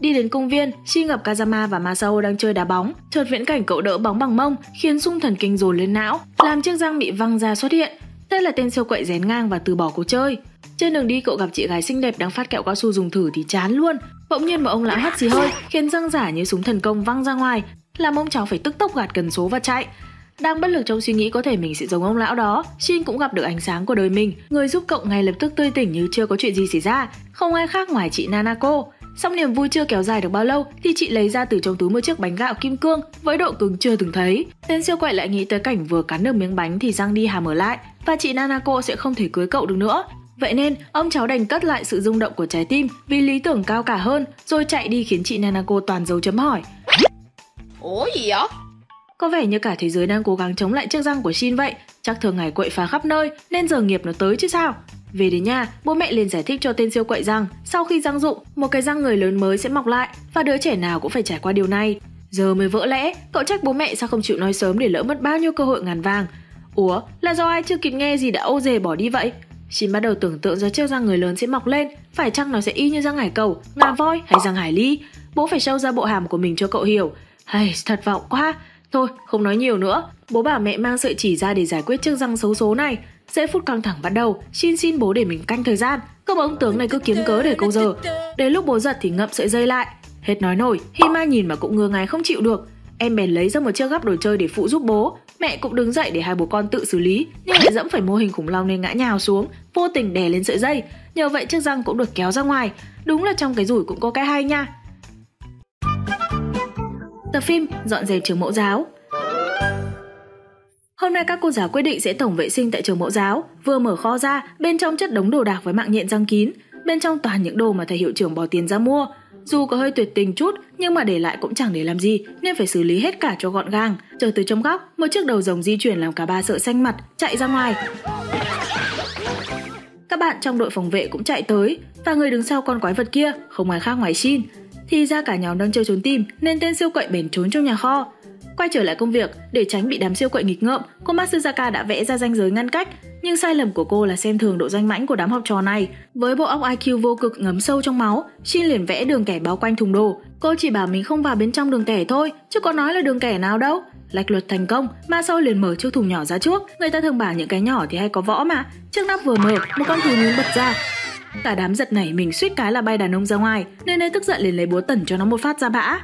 Đi đến công viên, chi gặp Kazama và Masao đang chơi đá bóng. Chợt viễn cảnh cậu đỡ bóng bằng mông, khiến xung thần kinh dồn lên não, làm chiếc răng bị văng ra xuất hiện. Đây là tên siêu quậy rén ngang và từ bỏ cuộc chơi. Trên đường đi cậu gặp chị gái xinh đẹp đang phát kẹo cao su dùng thử thì chán luôn. Bỗng nhiên một ông lão hắt xì hơi, khiến răng giả như súng thần công văng ra ngoài, làm ông cháu phải tức tốc gạt cần số và chạy. Đang bất lực trong suy nghĩ có thể mình sẽ giống ông lão đó, Shin cũng gặp được ánh sáng của đời mình. Người giúp cậu ngay lập tức tươi tỉnh như chưa có chuyện gì xảy ra, không ai khác ngoài chị Nanako. Xong niềm vui chưa kéo dài được bao lâu thì chị lấy ra từ trong túi một chiếc bánh gạo kim cương với độ cứng chưa từng thấy. Tên siêu quậy lại nghĩ tới cảnh vừa cắn được miếng bánh thì răng đi hàm ở lại và chị Nanako sẽ không thể cưới cậu được nữa. Vậy nên, ông cháu đành cất lại sự rung động của trái tim vì lý tưởng cao cả hơn, rồi chạy đi khiến chị Nanako toàn dấu chấm hỏi. Ủa gì vậy? Có vẻ như cả thế giới đang cố gắng chống lại chiếc răng của Shin vậy Chắc thường ngày quậy phá khắp nơi nên giờ nghiệp nó tới chứ sao về đến nhà, bố mẹ liền giải thích cho tên siêu quậy rằng sau khi răng rụng, một cái răng người lớn mới sẽ mọc lại và đứa trẻ nào cũng phải trải qua điều này. Giờ mới vỡ lẽ, cậu trách bố mẹ sao không chịu nói sớm để lỡ mất bao nhiêu cơ hội ngàn vàng. Ủa, là do ai chưa kịp nghe gì đã ô dề bỏ đi vậy? Shin bắt đầu tưởng tượng ra chiếc răng người lớn sẽ mọc lên, phải chăng nó sẽ y như răng hải cầu, ngà voi hay răng hải ly? Bố phải show ra bộ hàm của mình cho cậu hiểu. Hay, thật vọng quá. Thôi, không nói nhiều nữa. Bố bảo mẹ mang sợi chỉ ra để giải quyết chiếc răng xấu số này. dễ phút căng thẳng bắt đầu, xin xin bố để mình canh thời gian. không ông tướng này cứ kiếm cớ để câu giờ. Đến lúc bố giật thì ngậm sợi dây lại. Hết nói nổi, Hima nhìn mà cũng ngơ ngái không chịu được. Em bèn lấy ra một chiếc gắp đồ chơi để phụ giúp bố. Mẹ cũng đứng dậy để hai bố con tự xử lý, nhưng lại dẫm phải mô hình khủng long nên ngã nhào xuống, vô tình đè lên sợi dây. Nhờ vậy chiếc răng cũng được kéo ra ngoài. Đúng là trong cái rủi cũng có cái hay nha. Tập phim dọn dẹp trường mẫu giáo Hôm nay các cô giáo quyết định sẽ tổng vệ sinh tại trường mẫu giáo. Vừa mở kho ra, bên trong chất đống đồ đạc với mạng nhện răng kín. Bên trong toàn những đồ mà thầy hiệu trưởng bỏ tiền ra mua. Dù có hơi tuyệt tình chút, nhưng mà để lại cũng chẳng để làm gì, nên phải xử lý hết cả cho gọn gàng. Chờ từ trong góc, một chiếc đầu rồng di chuyển làm cả ba sợ xanh mặt, chạy ra ngoài. Các bạn trong đội phòng vệ cũng chạy tới, và người đứng sau con quái vật kia, không ai khác ngoài Shin. Thì ra cả nhóm đang chơi trốn tìm, nên tên siêu quậy bền trốn trong nhà kho. Quay trở lại công việc, để tránh bị đám siêu quậy nghịch ngợm, cô Matsuzaka đã vẽ ra ranh giới ngăn cách, nhưng sai lầm của cô là xem thường độ danh mãnh của đám học trò này. Với bộ óc IQ vô cực ngấm sâu trong máu, Shin liền vẽ đường kẻ bao quanh thùng đồ. Cô chỉ bảo mình không vào bên trong đường kẻ thôi, chứ có nói là đường kẻ nào đâu. Lạch luật thành công, ma sâu liền mở chiếc thùng nhỏ ra trước. Người ta thường bảo những cái nhỏ thì hay có võ mà. Chiếc nắp vừa mở, một con thú nhún bật ra. Cả đám giật nảy mình suýt cái là bay đàn ông ra ngoài, nên nơi tức giận liền lấy búa tẩn cho nó một phát ra bã.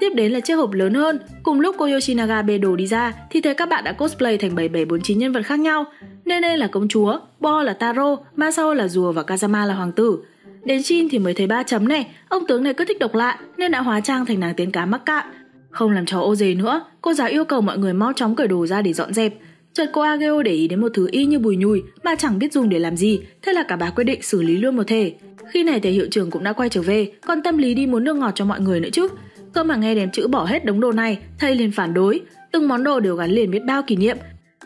Tiếp đến là chiếc hộp lớn hơn, cùng lúc cô Yoshinaga bê đồ đi ra thì thấy các bạn đã cosplay thành 7749 nhân vật khác nhau. Nene là công chúa, Bo là Taro, Masao là rùa và Kazama là hoàng tử. Đến Shin thì mới thấy ba chấm này, ông tướng này cứ thích độc lạ nên đã hóa trang thành nàng tiến cá mắc cạn. Không làm trò ô dề nữa, cô giáo yêu cầu mọi người mau chóng cởi đồ ra để dọn dẹp. Chợt cô Ageo để ý đến một thứ y như bùi nhùi mà chẳng biết dùng để làm gì, thế là cả bà quyết định xử lý luôn một thể. Khi này thể hiệu trưởng cũng đã quay trở về, còn tâm lý đi muốn nước ngọt cho mọi người nữa chứ. Cơ mà nghe đến chữ bỏ hết đống đồ này, thầy liền phản đối, từng món đồ đều gắn liền biết bao kỷ niệm.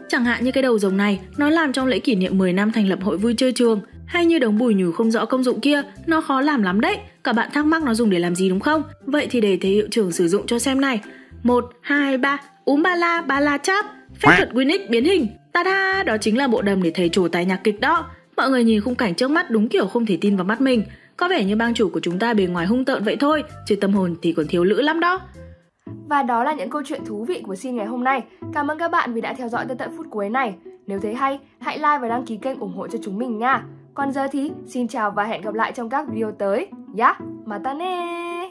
Chẳng hạn như cái đầu rồng này, nó làm trong lễ kỷ niệm 10 năm thành lập hội vui chơi trường, hay như đống bùi nhùi không rõ công dụng kia, nó khó làm lắm đấy. Cả bạn thắc mắc nó dùng để làm gì đúng không? Vậy thì để thầy hiệu trưởng sử dụng cho xem này. 1, 2, 3, úm ba la, ba la cháp, phép thuật Winix biến hình. Ta da, đó chính là bộ đầm để thầy trổ tài nhạc kịch đó. Mọi người nhìn khung cảnh trước mắt đúng kiểu không thể tin vào mắt mình. Có vẻ như bang chủ của chúng ta bề ngoài hung tợn vậy thôi, chứ tâm hồn thì còn thiếu lữ lắm đó. Và đó là những câu chuyện thú vị của Xin ngày hôm nay. Cảm ơn các bạn vì đã theo dõi tới tận phút cuối này. Nếu thấy hay, hãy like và đăng ký kênh ủng hộ cho chúng mình nha. Còn giờ thì xin chào và hẹn gặp lại trong các video tới. Dạ, yeah, ta nè.